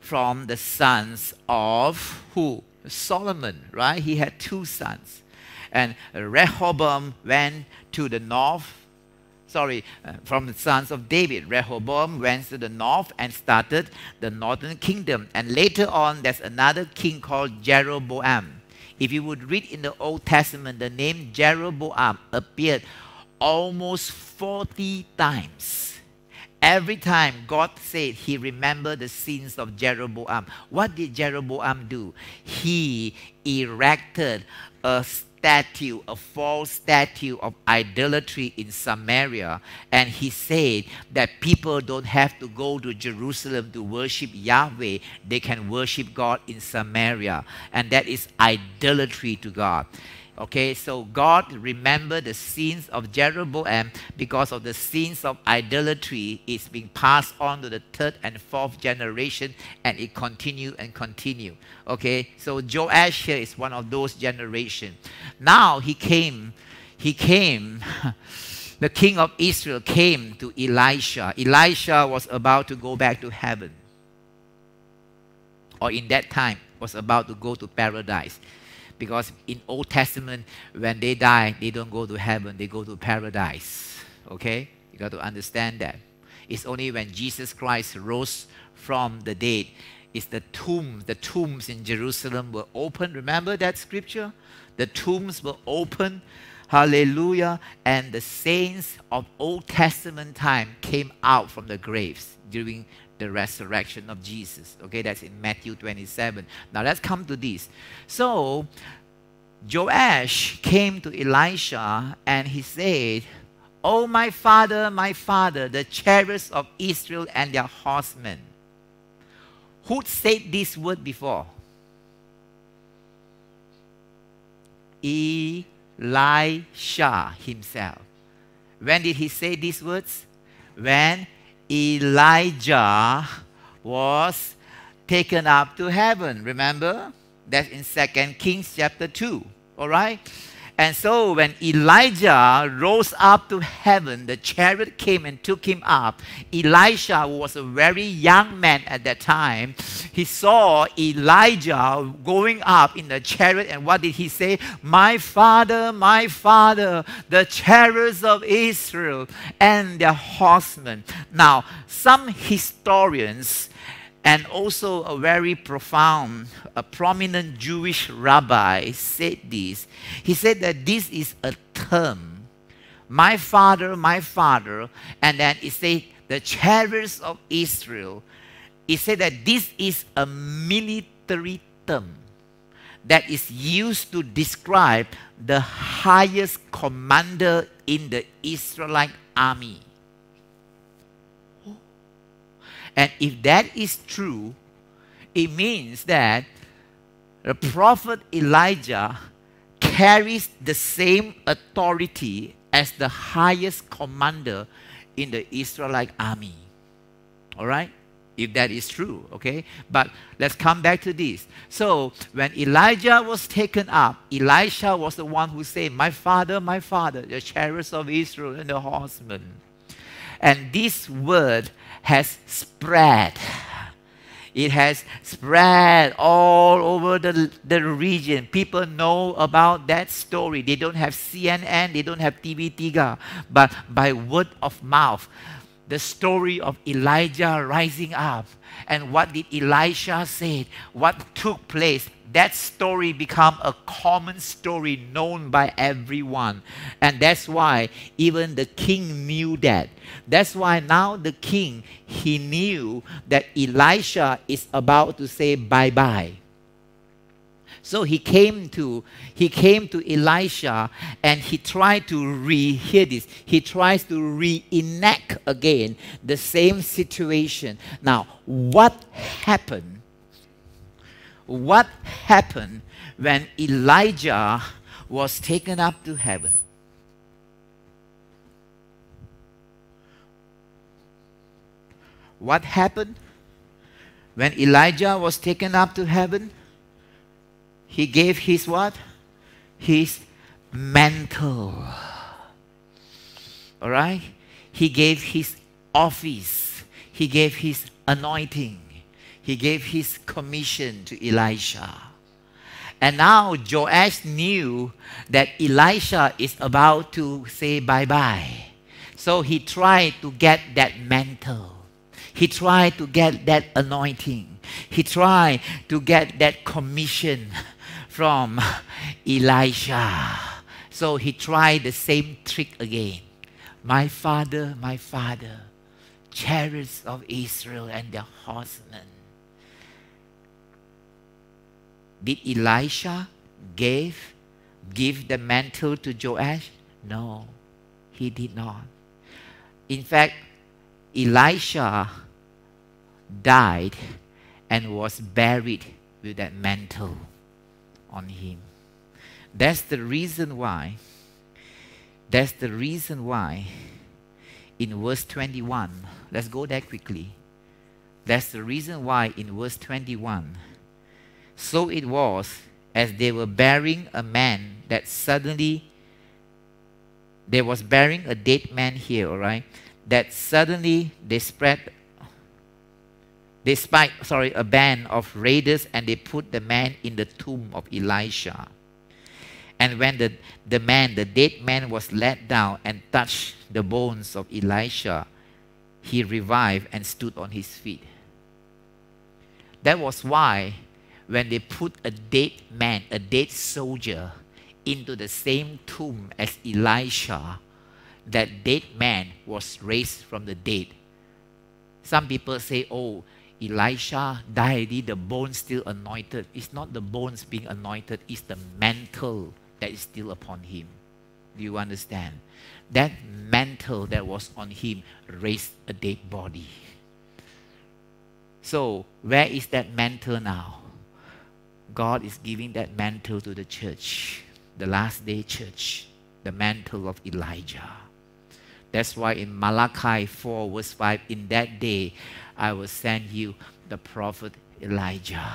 from the sons of who? Solomon, right? He had two sons. And Rehoboam went to the north. Sorry, uh, from the sons of David. Rehoboam went to the north and started the northern kingdom. And later on, there's another king called Jeroboam. If you would read in the Old Testament, the name Jeroboam appeared almost 40 times. Every time God said he remembered the sins of Jeroboam, what did Jeroboam do? He erected a statue, a false statue of idolatry in Samaria. And he said that people don't have to go to Jerusalem to worship Yahweh, they can worship God in Samaria. And that is idolatry to God. Okay, so God remembered the sins of Jeroboam because of the sins of idolatry. It's being passed on to the third and fourth generation and it continue and continue. Okay, so Joash here is one of those generation. Now he came, he came, the king of Israel came to Elisha. Elisha was about to go back to heaven. Or in that time was about to go to paradise because in Old Testament, when they die, they don't go to heaven, they go to paradise. Okay? You got to understand that. It's only when Jesus Christ rose from the dead, it's the tombs, the tombs in Jerusalem were open. Remember that scripture? The tombs were open. Hallelujah. And the saints of Old Testament time came out from the graves during the resurrection of Jesus. Okay, that's in Matthew 27. Now let's come to this. So, Joash came to Elisha and he said, Oh, my father, my father, the chariots of Israel and their horsemen. Who said this word before? Elisha himself. When did he say these words? When Elijah was taken up to heaven. Remember? That's in 2 Kings chapter 2. All right? And so when Elijah rose up to heaven, the chariot came and took him up. Elisha was a very young man at that time. He saw Elijah going up in the chariot, and what did he say? My father, my father, the chariots of Israel and their horsemen. Now, some historians and also a very profound, a prominent Jewish rabbi said this. He said that this is a term, my father, my father, and then he said the chariots of Israel. He said that this is a military term that is used to describe the highest commander in the Israelite army. And if that is true, it means that the prophet Elijah carries the same authority as the highest commander in the Israelite army. All right? If that is true, okay? But let's come back to this. So, when Elijah was taken up, Elisha was the one who said, My father, my father, the chariots of Israel and the horsemen. And this word has spread. It has spread all over the, the region. People know about that story. They don't have CNN, they don't have TV Tiga, but by word of mouth, the story of Elijah rising up and what did Elisha say, what took place. That story become a common story known by everyone. And that's why even the king knew that. That's why now the king, he knew that Elisha is about to say bye-bye. So he came to he came to Elisha and he tried to re hear this. He tries to reenact again the same situation. Now, what happened? What happened when Elijah was taken up to heaven? What happened when Elijah was taken up to heaven? He gave his what? His mantle. All right? He gave his office. He gave his anointing. He gave his commission to Elisha. And now Joash knew that Elisha is about to say bye bye. So he tried to get that mantle. He tried to get that anointing. He tried to get that commission from Elisha. So he tried the same trick again. My father, my father, chariots of Israel and their horsemen. Did Elisha give, give the mantle to Joash? No, he did not. In fact, Elisha died and was buried with that mantle on him. That's the reason why, that's the reason why in verse 21, let's go there quickly. That's the reason why in verse 21, so it was as they were bearing a man that suddenly there was bearing a dead man here, all right, that suddenly they spread they spied, sorry, a band of raiders and they put the man in the tomb of Elisha. And when the, the man, the dead man, was let down and touched the bones of Elisha, he revived and stood on his feet. That was why when they put a dead man, a dead soldier, into the same tomb as Elisha, that dead man was raised from the dead. Some people say, oh, Elisha died, the bones still anointed. It's not the bones being anointed, it's the mantle that is still upon him. Do you understand? That mantle that was on him raised a dead body. So, where is that mantle now? God is giving that mantle to the church, the last day church, the mantle of Elijah. That's why in Malachi 4, verse 5, in that day I will send you the prophet Elijah.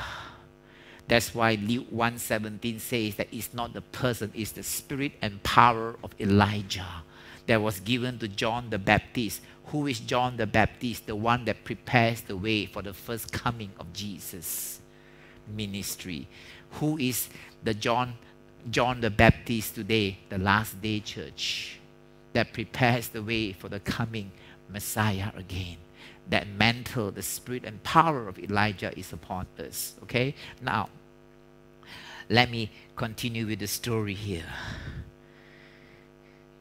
That's why Luke 1:17 says that it's not the person, it's the spirit and power of Elijah that was given to John the Baptist. Who is John the Baptist? The one that prepares the way for the first coming of Jesus ministry. Who is the John John the Baptist today, the last day church that prepares the way for the coming Messiah again that mantle, the spirit and power of Elijah is upon us. Okay? Now, let me continue with the story here.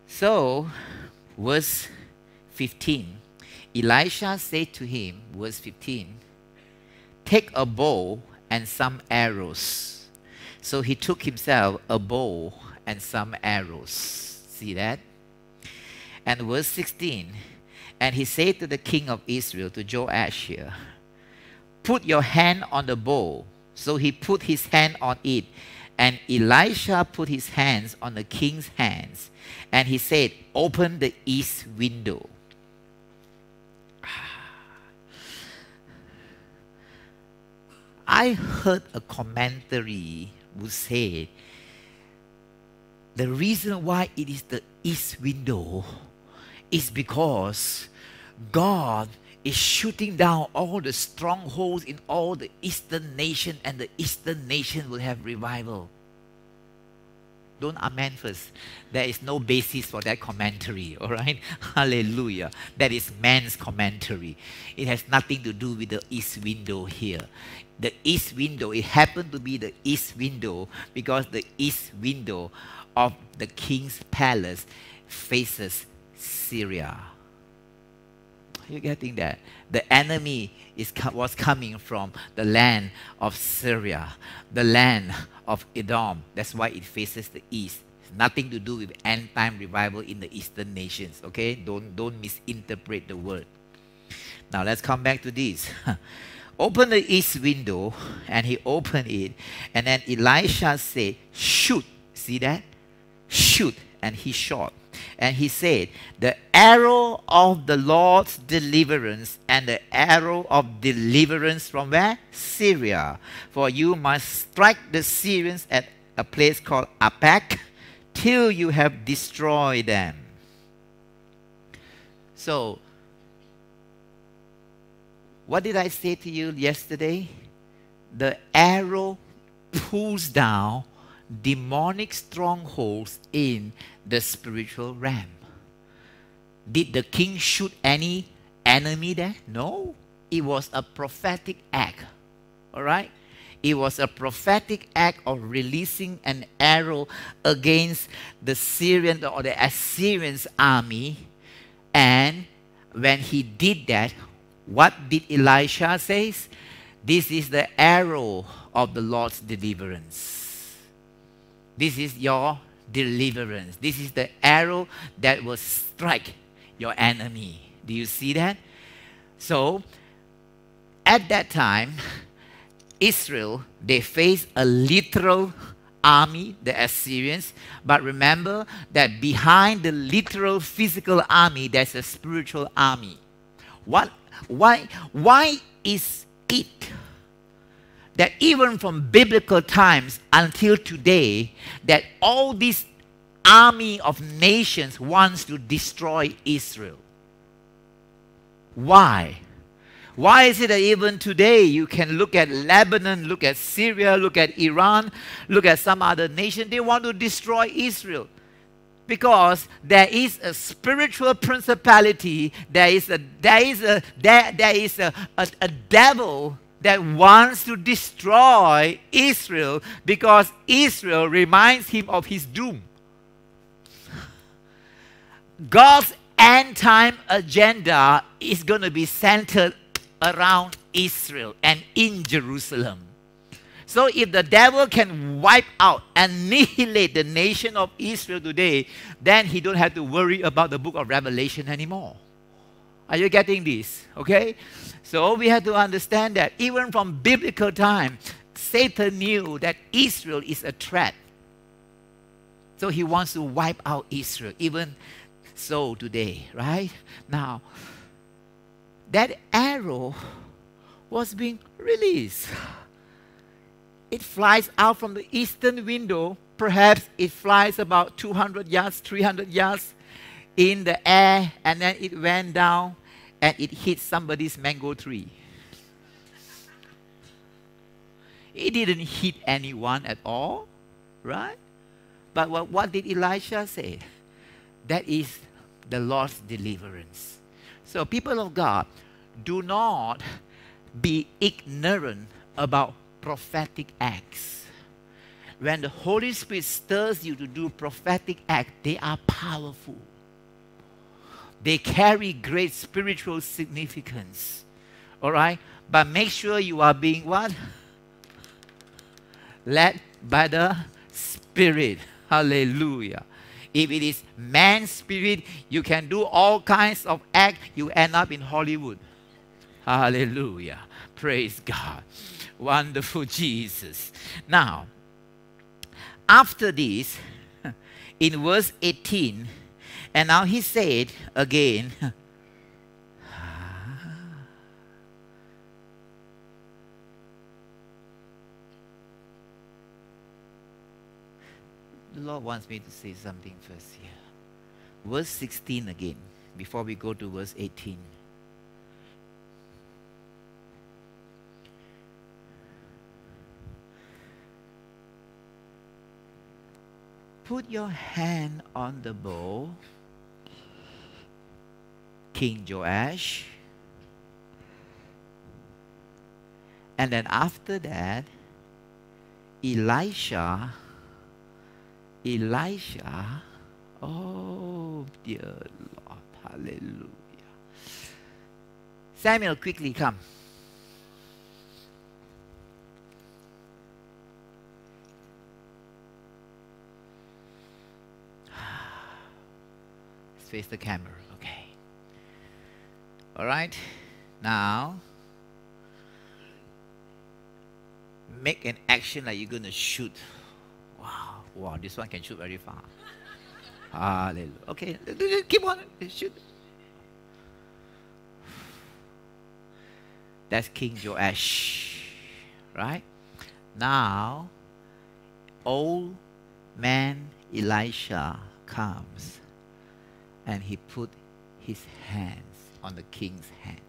So, verse 15 Elisha said to him, verse 15, Take a bow and some arrows. So he took himself a bow and some arrows. See that? And verse 16, and he said to the king of Israel, to Joash here, Put your hand on the bow. So he put his hand on it. And Elisha put his hands on the king's hands. And he said, Open the east window. I heard a commentary who said the reason why it is the east window is because God is shooting down all the strongholds in all the eastern nation and the eastern nation will have revival. Don't amen first. There is no basis for that commentary, all right? Hallelujah. That is man's commentary. It has nothing to do with the east window here. The east window, it happened to be the east window because the east window of the king's palace faces Syria. You getting that? The enemy is, was coming from the land of Syria, the land of Edom. That's why it faces the east. Nothing to do with end time revival in the eastern nations. Okay? Don't, don't misinterpret the word. Now let's come back to this. Open the east window, and he opened it, and then Elisha said, Shoot. See that? Shoot. And he shot. And he said, The arrow of the Lord's deliverance and the arrow of deliverance from where? Syria. For you must strike the Syrians at a place called Aphek till you have destroyed them. So, what did I say to you yesterday? The arrow pulls down demonic strongholds in the spiritual realm. Did the king shoot any enemy there? No. It was a prophetic act. All right? It was a prophetic act of releasing an arrow against the Syrian or the Assyrian's army. And when he did that, what did Elisha say? This is the arrow of the Lord's deliverance. This is your deliverance. This is the arrow that will strike your enemy. Do you see that? So, at that time, Israel, they faced a literal army, the Assyrians. But remember that behind the literal physical army, there's a spiritual army. What, why, why is it that even from biblical times until today, that all this army of nations wants to destroy Israel. Why? Why is it that even today you can look at Lebanon, look at Syria, look at Iran, look at some other nation, they want to destroy Israel? Because there is a spiritual principality, there is a, there is a, there, there is a, a, a devil that wants to destroy Israel because Israel reminds him of his doom. God's end time agenda is going to be centered around Israel and in Jerusalem. So if the devil can wipe out, and annihilate the nation of Israel today, then he don't have to worry about the book of Revelation anymore. Are you getting this? Okay? So we have to understand that even from biblical time, Satan knew that Israel is a threat. So he wants to wipe out Israel, even so today, right? Now, that arrow was being released. It flies out from the eastern window. Perhaps it flies about 200 yards, 300 yards in the air, and then it went down and it hit somebody's mango tree. It didn't hit anyone at all, right? But what, what did Elisha say? That is the Lord's deliverance. So, people of God, do not be ignorant about prophetic acts. When the Holy Spirit stirs you to do prophetic acts, they are powerful. They carry great spiritual significance. All right? But make sure you are being what? Led by the Spirit. Hallelujah. If it is man's spirit, you can do all kinds of act. You end up in Hollywood. Hallelujah. Praise God. Wonderful Jesus. Now, after this, in verse 18, and now he said again, The Lord wants me to say something first here. Verse 16 again, before we go to verse 18. Put your hand on the bowl King Joash. And then after that, Elisha, Elisha, oh dear Lord, hallelujah. Samuel, quickly come. Let's face the camera. All right, now make an action like you're going to shoot. Wow, wow, this one can shoot very far. Hallelujah. Okay, keep on, shoot. That's King Joash, right? Now, old man Elisha comes and he put his hands on the king's hands.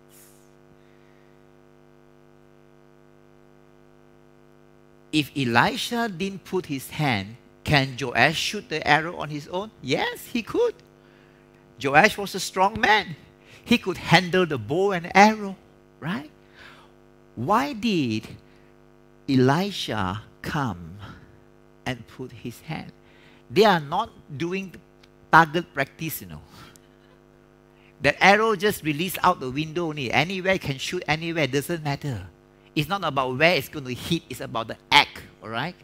If Elisha didn't put his hand, can Joash shoot the arrow on his own? Yes, he could. Joash was a strong man. He could handle the bow and arrow, right? Why did Elisha come and put his hand? They are not doing target practice, you know. That arrow just released out the window only. Anywhere can shoot anywhere, doesn't matter. It's not about where it's going to hit, it's about the act, all right?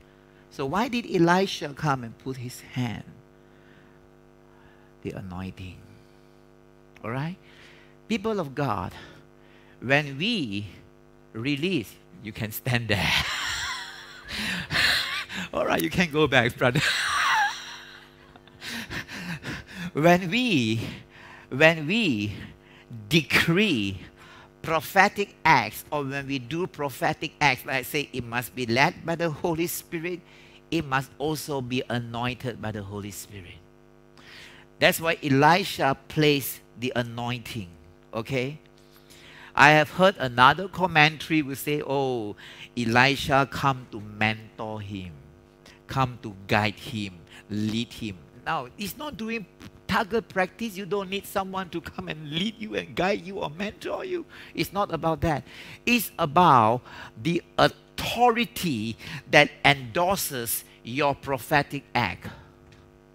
So why did Elisha come and put his hand? The anointing. All right? People of God, when we release, you can stand there. All right, you can go back, brother. when we when we decree prophetic acts or when we do prophetic acts, like I say, it must be led by the Holy Spirit, it must also be anointed by the Holy Spirit. That's why Elisha placed the anointing. Okay? I have heard another commentary will say, oh, Elisha come to mentor him, come to guide him, lead him. Now, he's not doing target practice. You don't need someone to come and lead you and guide you or mentor you. It's not about that. It's about the authority that endorses your prophetic act.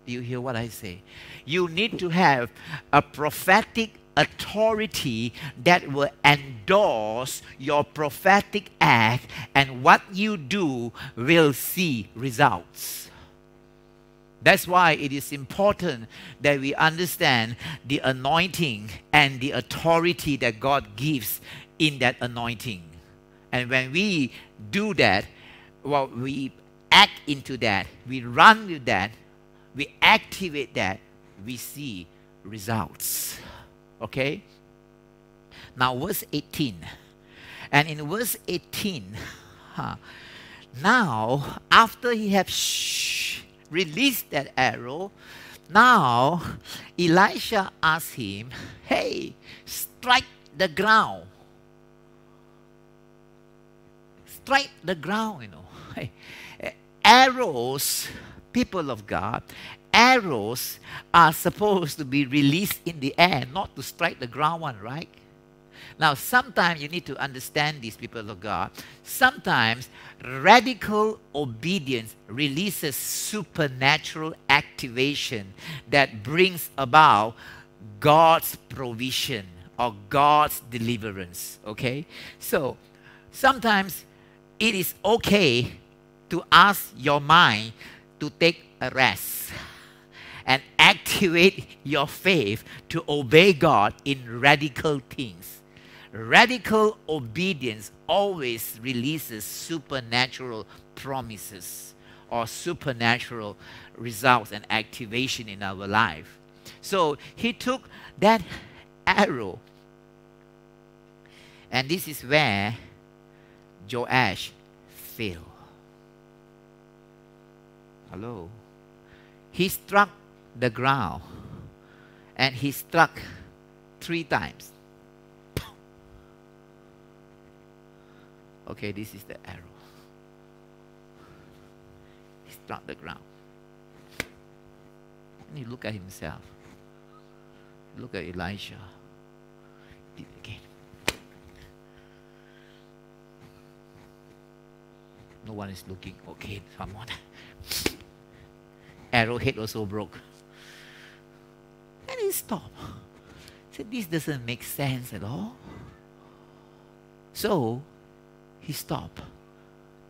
Do you hear what I say? You need to have a prophetic authority that will endorse your prophetic act, and what you do will see results. That's why it is important that we understand the anointing and the authority that God gives in that anointing. And when we do that, well, we act into that, we run with that, we activate that, we see results. Okay? Now, verse 18. And in verse 18, huh, now, after he shh, released that arrow, now Elisha asked him, Hey, strike the ground. Strike the ground, you know. Arrows, people of God, arrows are supposed to be released in the air, not to strike the ground one, right? Now, sometimes you need to understand these people of God. Sometimes radical obedience releases supernatural activation that brings about God's provision or God's deliverance. Okay? So, sometimes it is okay to ask your mind to take a rest and activate your faith to obey God in radical things. Radical obedience always releases supernatural promises or supernatural results and activation in our life. So he took that arrow, and this is where Joash failed. Hello? He struck the ground and he struck three times. Okay, this is the arrow. He struck the ground. And he looked at himself. Look at Elijah. Did it again. No one is looking. Okay, come on. Arrowhead also broke. And he stopped. Said, this doesn't make sense at all. So he stopped.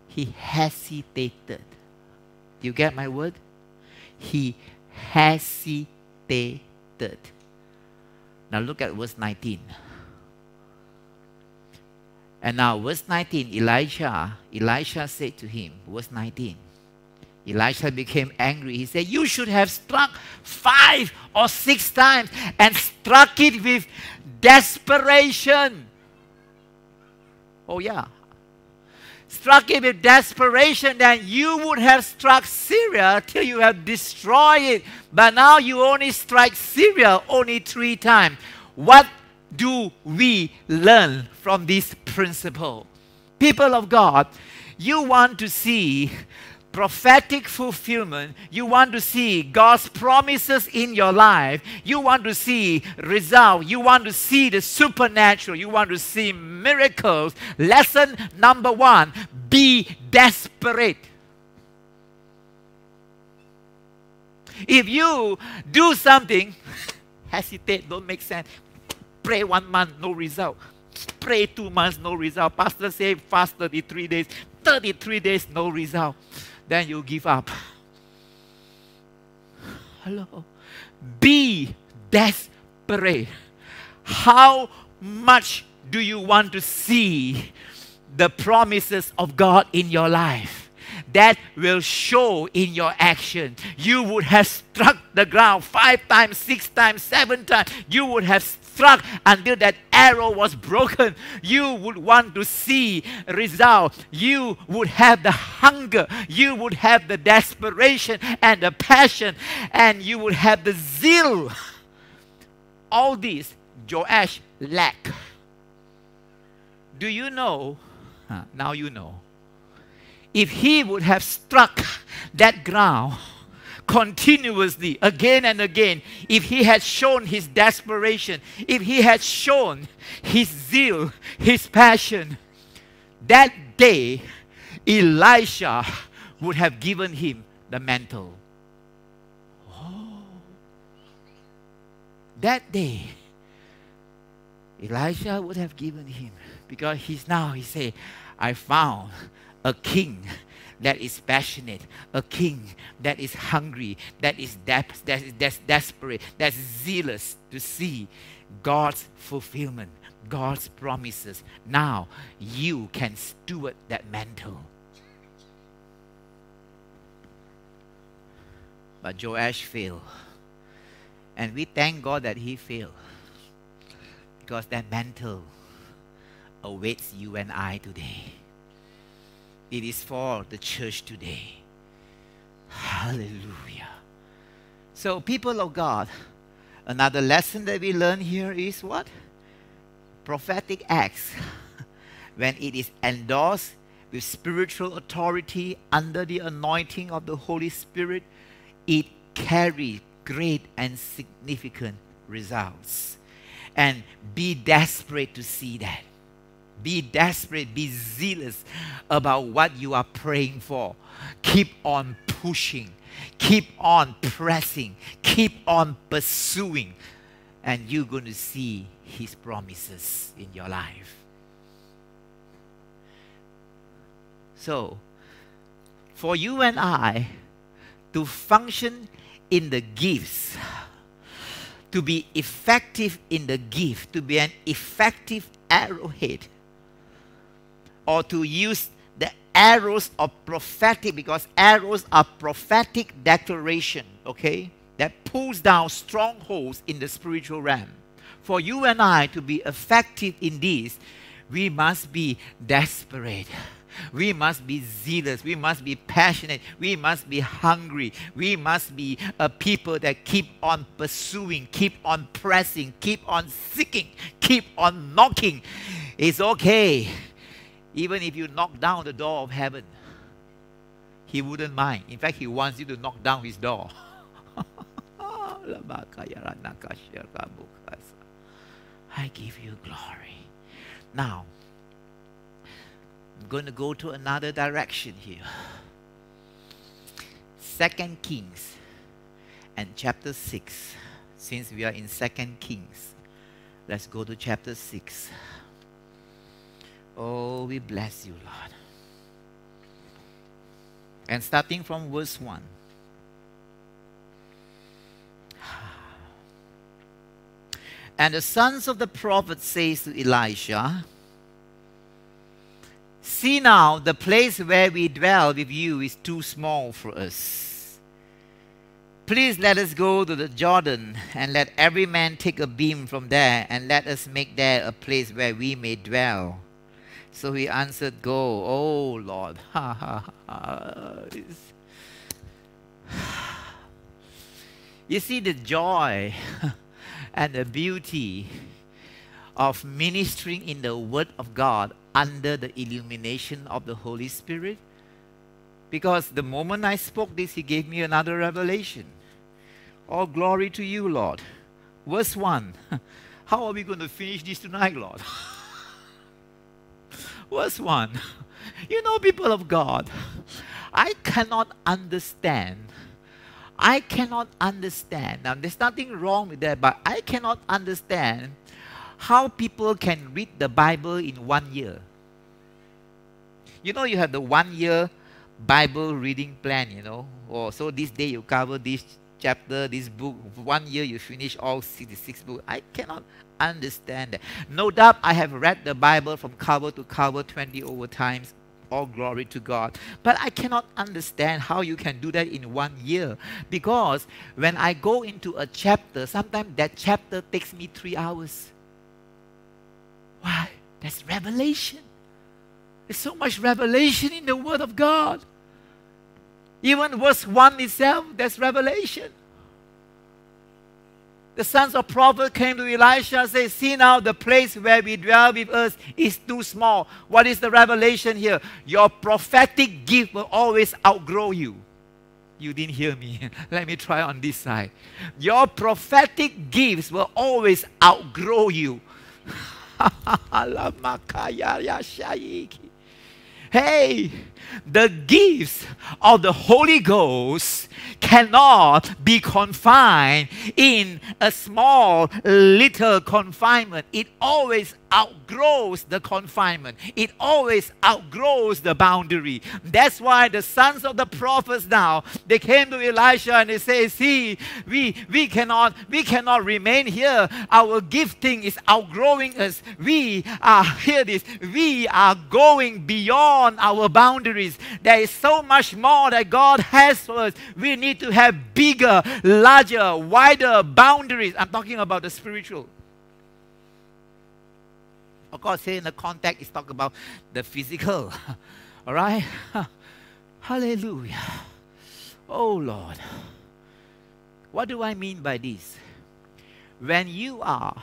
He hesitated. Do you get my word? He hesitated. Now look at verse 19. And now, verse 19, Elijah, Elisha said to him, verse 19, Elisha became angry. He said, You should have struck five or six times and struck it with desperation. Oh, yeah. Struck it with desperation, then you would have struck Syria till you have destroyed it. But now you only strike Syria only three times. What do we learn from this principle? People of God, you want to see prophetic fulfillment, you want to see God's promises in your life, you want to see result, you want to see the supernatural, you want to see miracles. Lesson number one be desperate. If you do something, hesitate, don't make sense. Pray one month, no result. Pray two months, no result. Pastor say fast 33 days, 33 days, no result. Then you give up. Hello. Be desperate. How much do you want to see the promises of God in your life? that will show in your action. You would have struck the ground five times, six times, seven times. You would have struck until that arrow was broken. You would want to see result. You would have the hunger. You would have the desperation and the passion, and you would have the zeal. All these Joash lack. Do you know? Now you know if he would have struck that ground continuously again and again, if he had shown his desperation, if he had shown his zeal, his passion, that day Elisha would have given him the mantle. Oh. That day Elisha would have given him because he's now he say, I found a king that is passionate, a king that is hungry, that is, de- that is des- desperate, that's zealous to see God's fulfillment, God's promises. Now you can steward that mantle. But Joash failed. And we thank God that he failed. Because that mantle awaits you and I today. It is for the church today. Hallelujah. So, people of God, another lesson that we learn here is what? Prophetic acts. when it is endorsed with spiritual authority under the anointing of the Holy Spirit, it carries great and significant results. And be desperate to see that. Be desperate, be zealous about what you are praying for. Keep on pushing, keep on pressing, keep on pursuing, and you're going to see His promises in your life. So, for you and I to function in the gifts, to be effective in the gift, to be an effective arrowhead, or to use the arrows of prophetic because arrows are prophetic declaration, okay, that pulls down strongholds in the spiritual realm. For you and I to be effective in this, we must be desperate. We must be zealous. We must be passionate. We must be hungry. We must be a people that keep on pursuing, keep on pressing, keep on seeking, keep on knocking. It's okay even if you knock down the door of heaven, He wouldn't mind. In fact, He wants you to knock down His door. I give you glory. Now, I'm going to go to another direction here. Second Kings and chapter 6. Since we are in Second Kings, let's go to chapter 6. Oh, we bless you, Lord. And starting from verse 1. And the sons of the prophet says to Elisha, See now, the place where we dwell with you is too small for us. Please let us go to the Jordan, and let every man take a beam from there, and let us make there a place where we may dwell. So he answered, Go, oh Lord. Ha ha ha. You see the joy and the beauty of ministering in the Word of God under the illumination of the Holy Spirit? Because the moment I spoke this, He gave me another revelation. All glory to you, Lord. Verse 1. How are we going to finish this tonight, Lord? Verse 1. You know, people of God, I cannot understand. I cannot understand. Now, there's nothing wrong with that, but I cannot understand how people can read the Bible in one year. You know, you have the one year Bible reading plan, you know. Or so this day you cover this chapter, this book. One year you finish all 66 books. I cannot understand that. No doubt I have read the Bible from cover to cover 20 over times. All glory to God. But I cannot understand how you can do that in one year. Because when I go into a chapter, sometimes that chapter takes me three hours. Why? That's revelation. There's so much revelation in the Word of God. Even verse 1 itself, there's revelation. The sons of prophet came to Elisha and said, See now, the place where we dwell with us is too small. What is the revelation here? Your prophetic gift will always outgrow you. You didn't hear me. Let me try on this side. Your prophetic gifts will always outgrow you. Hey, the gifts of the Holy Ghost cannot be confined in a small little confinement. It always outgrows the confinement. It always outgrows the boundary. That's why the sons of the prophets now they came to Elisha and they say, "See, we we cannot we cannot remain here. Our gifting is outgrowing us. We are hear this. We are going beyond our boundaries. There is so much more that God has for us. We need to have bigger, larger, wider boundaries. I'm talking about the spiritual. Of course, here in the context, it's talk about the physical. All right? Hallelujah. Oh Lord. What do I mean by this? When you are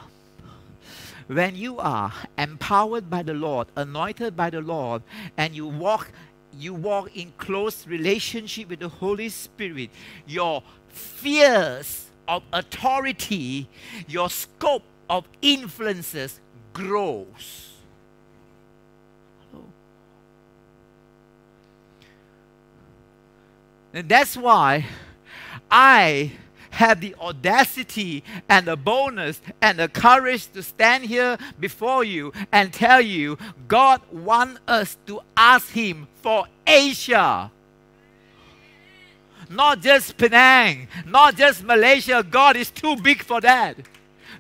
when you are empowered by the Lord, anointed by the Lord, and you walk you walk in close relationship with the Holy Spirit, your fears of authority, your scope of influences grows. And that's why I have the audacity and the boldness and the courage to stand here before you and tell you God wants us to ask Him for Asia. Not just Penang, not just Malaysia. God is too big for that.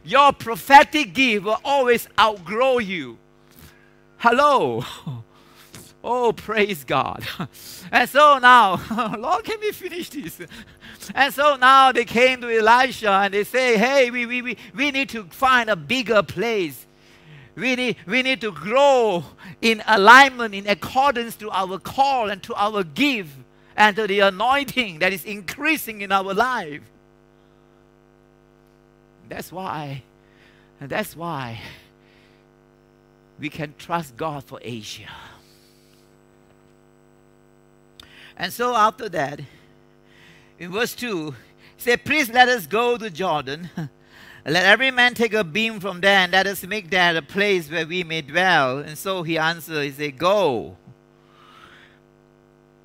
Your prophetic gift will always outgrow you. Hello. Oh, praise God. And so now, Lord, can we finish this? And so now they came to Elisha and they say, hey, we, we, we, we need to find a bigger place. We need, we need to grow in alignment, in accordance to our call and to our gift and to the anointing that is increasing in our life. That's why, and that's why we can trust God for Asia. And so after that, in verse 2, He said, Please let us go to Jordan. let every man take a beam from there and let us make that a place where we may dwell. And so he answered, He said, Go.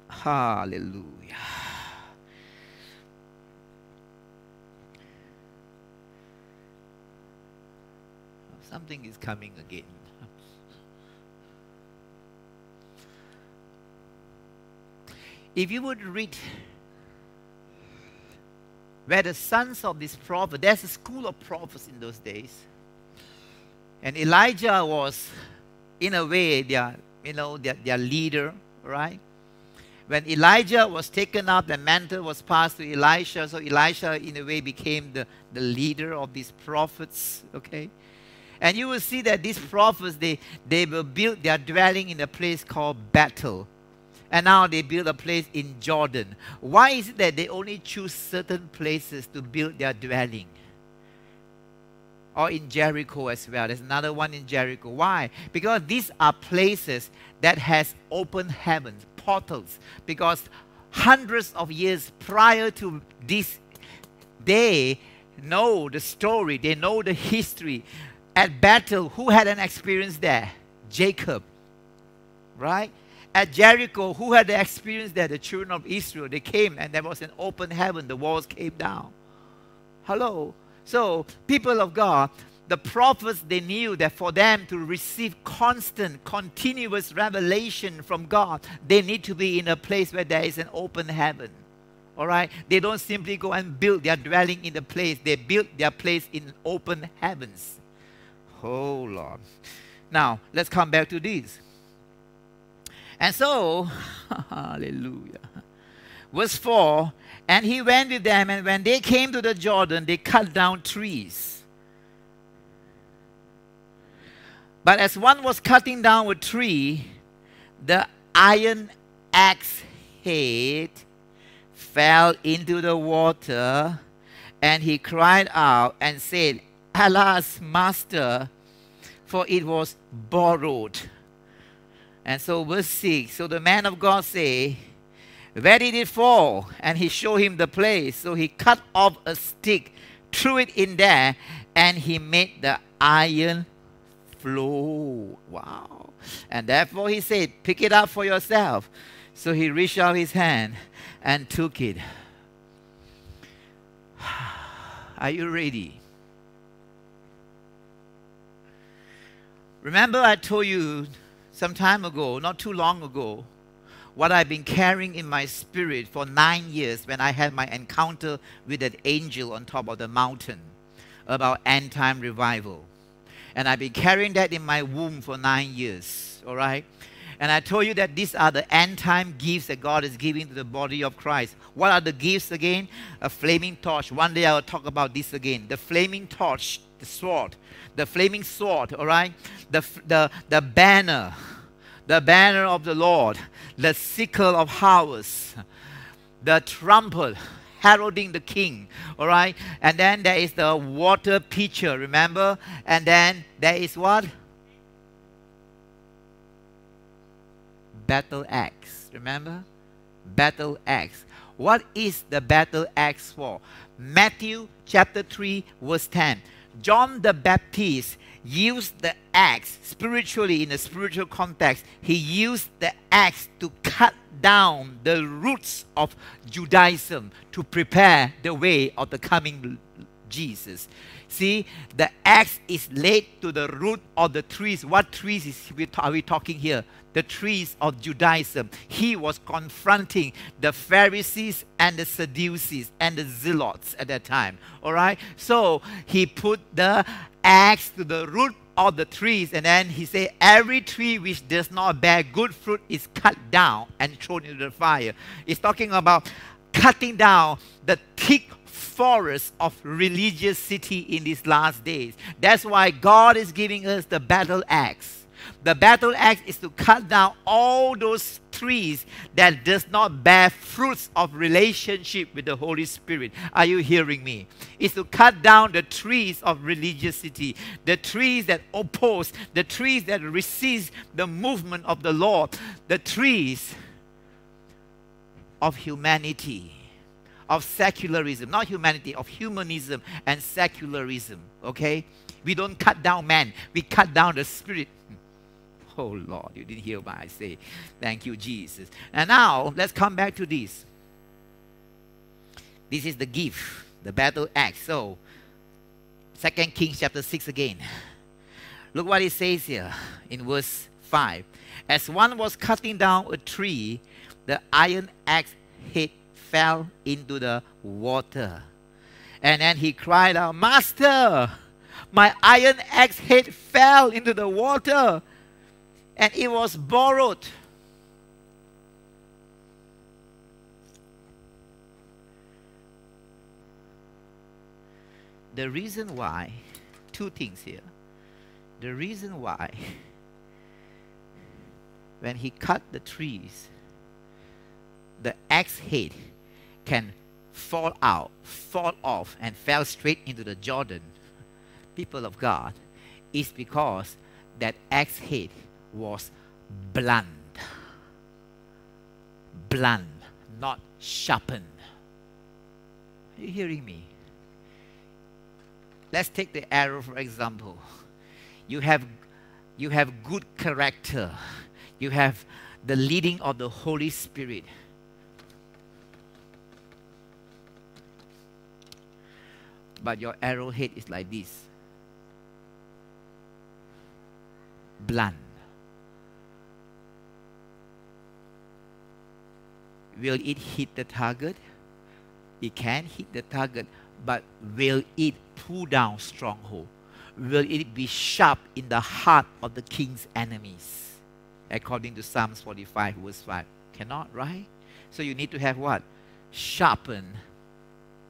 Hallelujah. Something is coming again. If you would read where the sons of this prophet, there's a school of prophets in those days. And Elijah was, in a way, their, you know, their, their leader, right? When Elijah was taken up, the mantle was passed to Elisha. So Elisha, in a way, became the, the leader of these prophets, okay? And you will see that these prophets, they, they will build their dwelling in a place called Bethel and now they build a place in Jordan. Why is it that they only choose certain places to build their dwelling? Or in Jericho as well. There's another one in Jericho. Why? Because these are places that has open heavens, portals. Because hundreds of years prior to this, they know the story, they know the history. At Bethel, who had an experience there? Jacob. Right? At Jericho, who had the experience there? The children of Israel. They came and there was an open heaven. The walls came down. Hello. So, people of God, the prophets, they knew that for them to receive constant, continuous revelation from God, they need to be in a place where there is an open heaven. All right? They don't simply go and build their dwelling in the place, they build their place in open heavens. Oh, Lord. Now, let's come back to this. And so, hallelujah. Verse 4 And he went with them, and when they came to the Jordan, they cut down trees. But as one was cutting down a tree, the iron axe head fell into the water, and he cried out and said, Alas, master, for it was borrowed. And so verse 6, so the man of God say, where did it fall? And he showed him the place. So he cut off a stick, threw it in there, and he made the iron flow. Wow. And therefore he said, pick it up for yourself. So he reached out his hand and took it. Are you ready? Remember, I told you some time ago, not too long ago, what I've been carrying in my spirit for nine years when I had my encounter with an angel on top of the mountain about end time revival. And I've been carrying that in my womb for nine years, all right? And I told you that these are the end time gifts that God is giving to the body of Christ. What are the gifts again? A flaming torch. One day I will talk about this again. The flaming torch, the sword, the flaming sword, all right? The, the, the banner, the banner of the Lord, the sickle of harvest, the trumpet heralding the king, all right? And then there is the water pitcher, remember? And then there is what? Battle axe, remember? Battle axe. What is the battle axe for? Matthew chapter 3, verse 10. John the Baptist used the axe spiritually in a spiritual context. He used the axe to cut down the roots of Judaism to prepare the way of the coming Jesus. See, the axe is laid to the root of the trees. What trees is we are we talking here? The trees of Judaism. He was confronting the Pharisees and the Sadducees and the Zealots at that time. All right? So he put the axe to the root of the trees and then he said every tree which does not bear good fruit is cut down and thrown into the fire it's talking about cutting down the thick forest of religiosity in these last days. That's why God is giving us the battle axe. The battle axe is to cut down all those trees that does not bear fruits of relationship with the Holy Spirit. Are you hearing me? It's to cut down the trees of religiosity, the trees that oppose, the trees that resist the movement of the Lord, the trees of humanity of secularism, not humanity, of humanism and secularism. Okay? We don't cut down man, we cut down the spirit. Hmm. Oh Lord, you didn't hear what I say. Thank you, Jesus. And now let's come back to this. This is the gift, the battle axe. So, Second Kings chapter 6 again. Look what it says here in verse 5. As one was cutting down a tree, the iron axe head fell into the water. And then he cried out, Master, my iron axe head fell into the water and it was borrowed. The reason why, two things here. The reason why, when he cut the trees, the axe head can fall out, fall off, and fell straight into the Jordan, people of God, is because that axe head was blunt. Blunt, not sharpened. Are you hearing me? Let's take the arrow for example. You have you have good character. You have the leading of the Holy Spirit. But your arrowhead is like this. Blunt. Will it hit the target? It can hit the target, but will it pull down stronghold? Will it be sharp in the heart of the king's enemies? According to Psalms 45, verse 5. Cannot, right? So you need to have what? Sharpen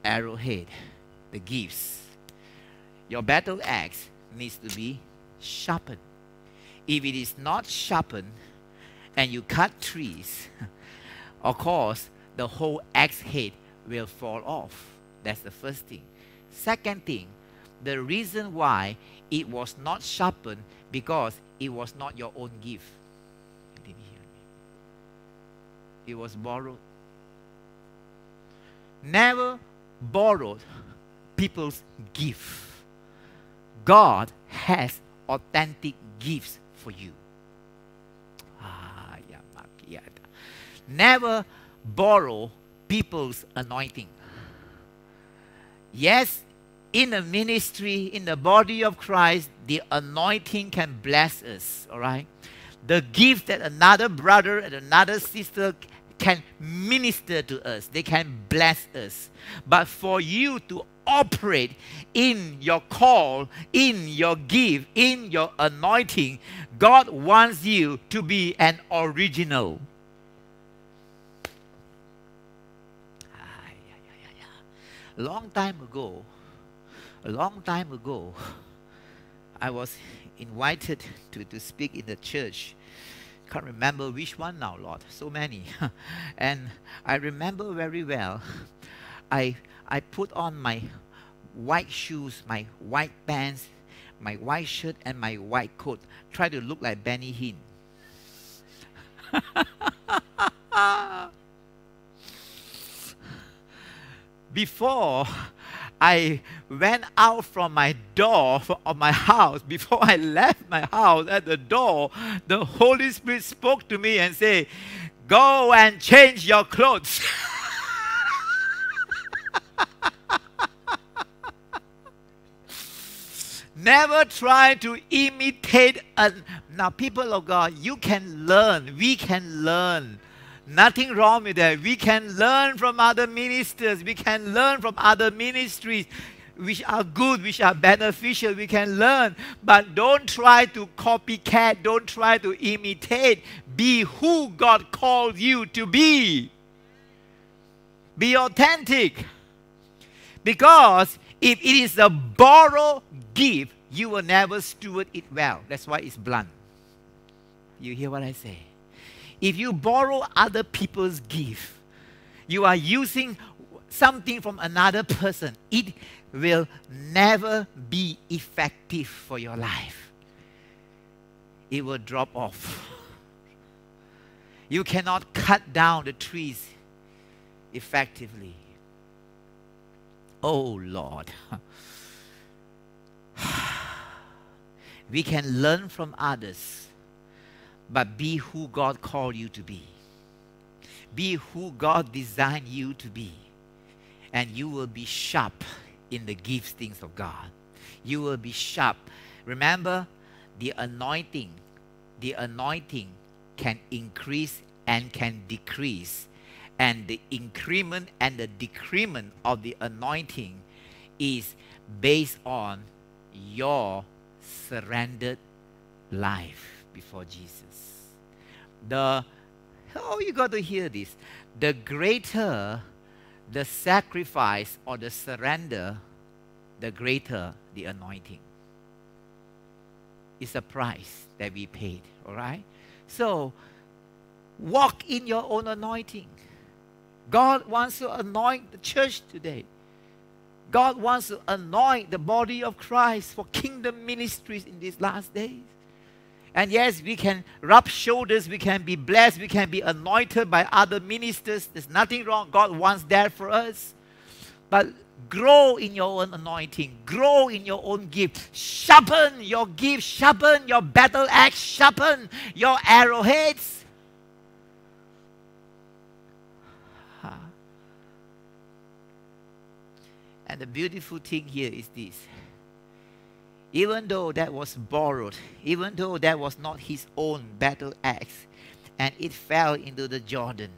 arrowhead, the gifts. Your battle axe needs to be sharpened. If it is not sharpened and you cut trees, of course, the whole axe head will fall off. That's the first thing. Second thing, the reason why it was not sharpened because it was not your own gift. You didn't hear me. It was borrowed. Never borrowed people's gift. God has authentic gifts for you. Ah. Never borrow people's anointing. Yes, in the ministry, in the body of Christ, the anointing can bless us, all right? The gift that another brother and another sister can minister to us, they can bless us. But for you to operate in your call, in your give, in your anointing, God wants you to be an original. Long time ago, a long time ago, I was invited to, to speak in the church. Can't remember which one now, Lord. So many. and I remember very well. I I put on my white shoes, my white pants, my white shirt, and my white coat. Try to look like Benny Hinn. Before I went out from my door of my house, before I left my house at the door, the Holy Spirit spoke to me and said, Go and change your clothes. Never try to imitate. A, now, people of God, you can learn. We can learn. Nothing wrong with that. We can learn from other ministers. We can learn from other ministries which are good, which are beneficial. We can learn. But don't try to copycat. Don't try to imitate. Be who God called you to be. Be authentic. Because if it is a borrowed gift, you will never steward it well. That's why it's blunt. You hear what I say? If you borrow other people's gift, you are using something from another person. It will never be effective for your life. It will drop off. You cannot cut down the trees effectively. Oh Lord. we can learn from others, but be who God called you to be. Be who God designed you to be. And you will be sharp in the giftings of God. You will be sharp. Remember, the anointing, the anointing can increase and can decrease. And the increment and the decrement of the anointing is based on your surrendered life before Jesus. The oh you got to hear this. The greater the sacrifice or the surrender, the greater the anointing. It's a price that we paid, all right? So walk in your own anointing. God wants to anoint the church today. God wants to anoint the body of Christ for kingdom ministries in these last days. And yes, we can rub shoulders, we can be blessed, we can be anointed by other ministers. There's nothing wrong. God wants that for us. But grow in your own anointing, grow in your own gift, sharpen your gift, sharpen your battle axe, sharpen your arrowheads. And the beautiful thing here is this even though that was borrowed, even though that was not his own battle axe, and it fell into the Jordan.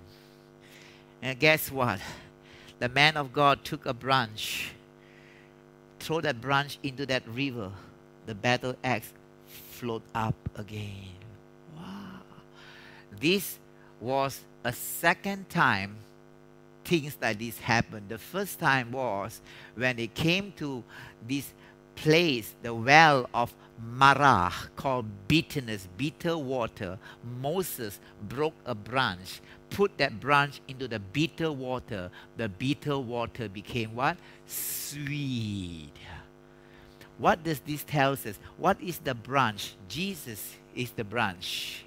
And guess what? The man of God took a branch, threw that branch into that river. The battle axe float up again. Wow. This was a second time things like this happened. The first time was when they came to this place, the well of Marah, called bitterness, bitter water. Moses broke a branch, put that branch into the bitter water. The bitter water became what? Sweet. What does this tell us? What is the branch? Jesus is the branch.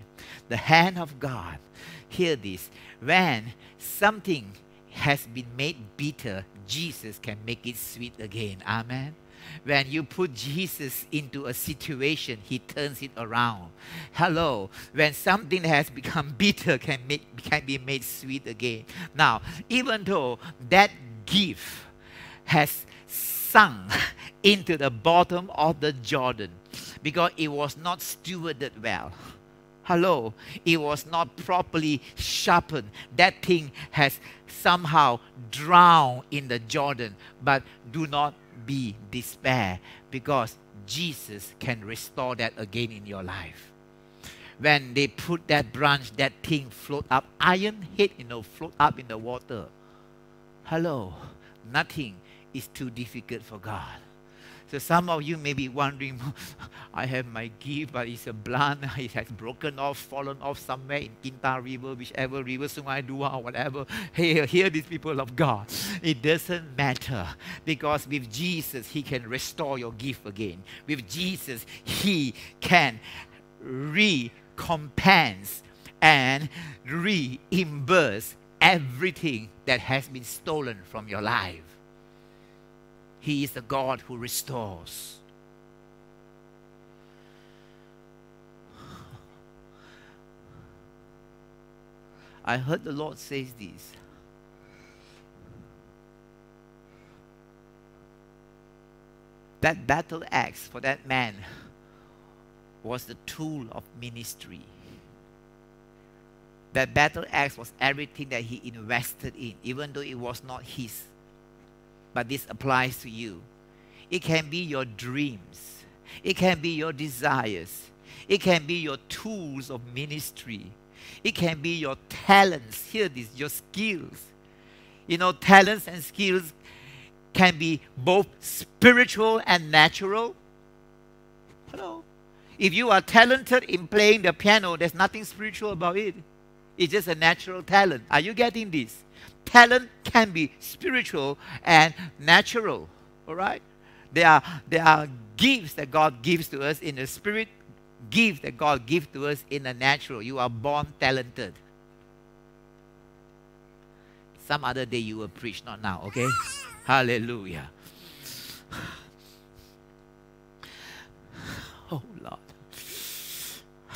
The hand of God. Hear this. When something has been made bitter, Jesus can make it sweet again. Amen. When you put Jesus into a situation, he turns it around. Hello. When something has become bitter can, make, can be made sweet again. Now, even though that gift has sunk into the bottom of the Jordan because it was not stewarded well. Hello, it was not properly sharpened. That thing has somehow drowned in the Jordan. But do not be despair because Jesus can restore that again in your life. When they put that branch, that thing float up, iron head, you know, float up in the water. Hello, nothing is too difficult for God. So some of you may be wondering, I have my gift, but it's a blunt, it has broken off, fallen off somewhere in Kinta River, whichever river, Sungai Dua, or whatever. Hey, hear these people of God. It doesn't matter because with Jesus, He can restore your gift again. With Jesus, He can recompense and reimburse everything that has been stolen from your life. He is the God who restores. I heard the Lord says this. That battle axe for that man was the tool of ministry. That battle axe was everything that he invested in, even though it was not his but this applies to you. It can be your dreams, it can be your desires, it can be your tools of ministry, it can be your talents. Hear this your skills. You know, talents and skills can be both spiritual and natural. Hello. If you are talented in playing the piano, there's nothing spiritual about it. It's just a natural talent. Are you getting this? Talent can be spiritual and natural. All right? There are, there are gifts that God gives to us in the spirit, gifts that God gives to us in the natural. You are born talented. Some other day you will preach, not now, okay? Hallelujah. Oh Lord.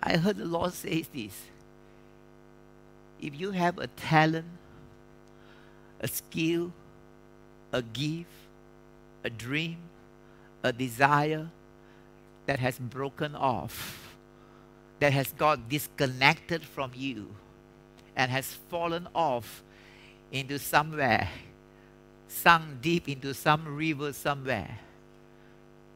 I heard the Lord say this. If you have a talent, a skill, a gift, a dream, a desire that has broken off, that has got disconnected from you, and has fallen off into somewhere, sunk deep into some river somewhere.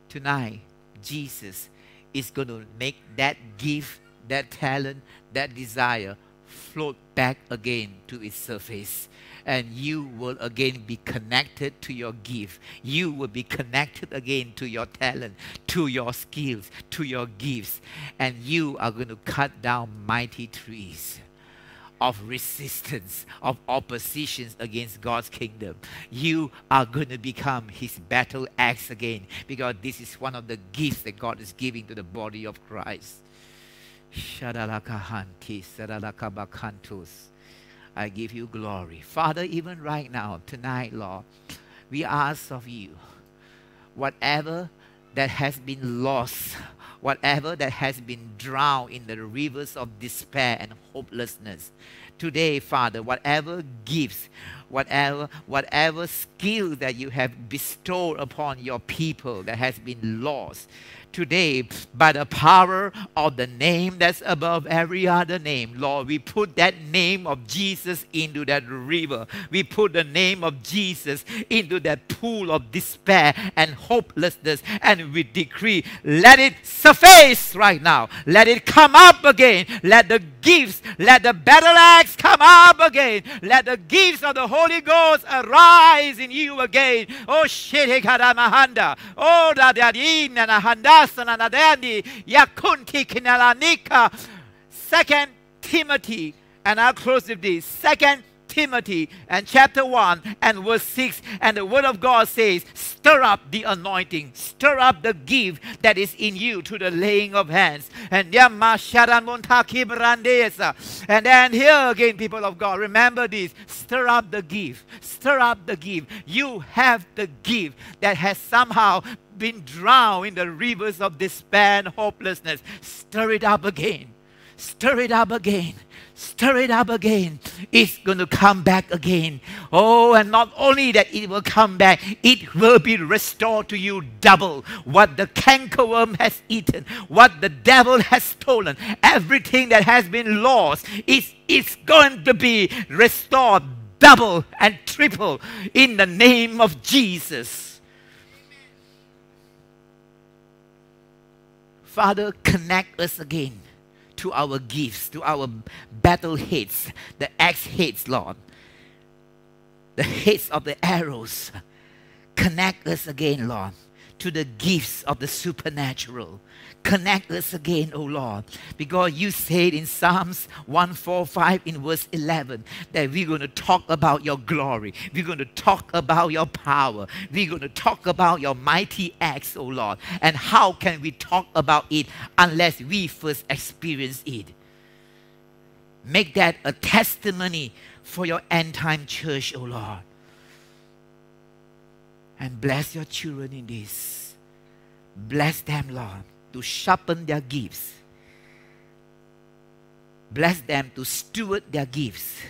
Tonight, Jesus is going to make that gift, that talent, that desire float back again to its surface. And you will again be connected to your gift. You will be connected again to your talent, to your skills, to your gifts. And you are going to cut down mighty trees of resistance, of oppositions against God's kingdom. You are going to become his battle axe again because this is one of the gifts that God is giving to the body of Christ. I give you glory. Father, even right now, tonight, Lord, we ask of you, whatever that has been lost, whatever that has been drowned in the rivers of despair and hopelessness, today, Father, whatever gifts, whatever, whatever skill that you have bestowed upon your people that has been lost, today by the power of the name that's above every other name. Lord, we put that name of Jesus into that river. We put the name of Jesus into that pool of despair and hopelessness. And we decree, let it surface right now. Let it come up again. Let the gifts, let the battle axe come up again. Let the gifts of the Holy Ghost arise in you again. Oh, Mahanda. Oh, Dadadina Handa Yakunti Kinalanika. Second Timothy, and I'll close with this. Second Timothy and chapter 1 and verse 6 and the word of God says stir up the anointing. Stir up the gift that is in you to the laying of hands. And and then here again people of God remember this. Stir up the gift. Stir up the gift. You have the gift that has somehow been drowned in the rivers of despair and hopelessness. Stir it up again. Stir it up again stir it up again. It's going to come back again. Oh, and not only that it will come back, it will be restored to you double what the cankerworm has eaten, what the devil has stolen, everything that has been lost. It's, it's going to be restored double and triple in the name of Jesus. Father, connect us again to our gifts, to our battle hits, the axe hits, Lord, the hits of the arrows. Connect us again, Lord, to the gifts of the supernatural. Connect us again, O Lord, because you said in Psalms 145 in verse 11 that we're going to talk about your glory. We're going to talk about your power. We're going to talk about your mighty acts, O Lord. And how can we talk about it unless we first experience it? Make that a testimony for your end time church, O Lord. And bless your children in this. Bless them, Lord to sharpen their gifts. Bless them to steward their gifts.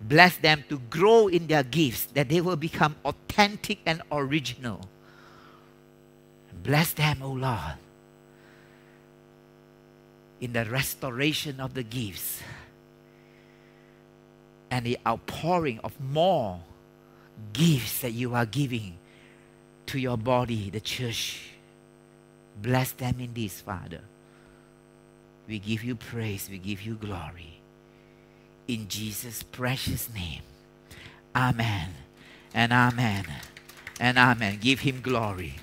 Bless them to grow in their gifts, that they will become authentic and original. Bless them, O oh Lord, in the restoration of the gifts and the outpouring of more gifts that you are giving to your body, the church. Bless them in this, Father. We give you praise, we give you glory. In Jesus' precious name. Amen and amen and amen. Give him glory.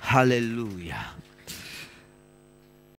Hallelujah.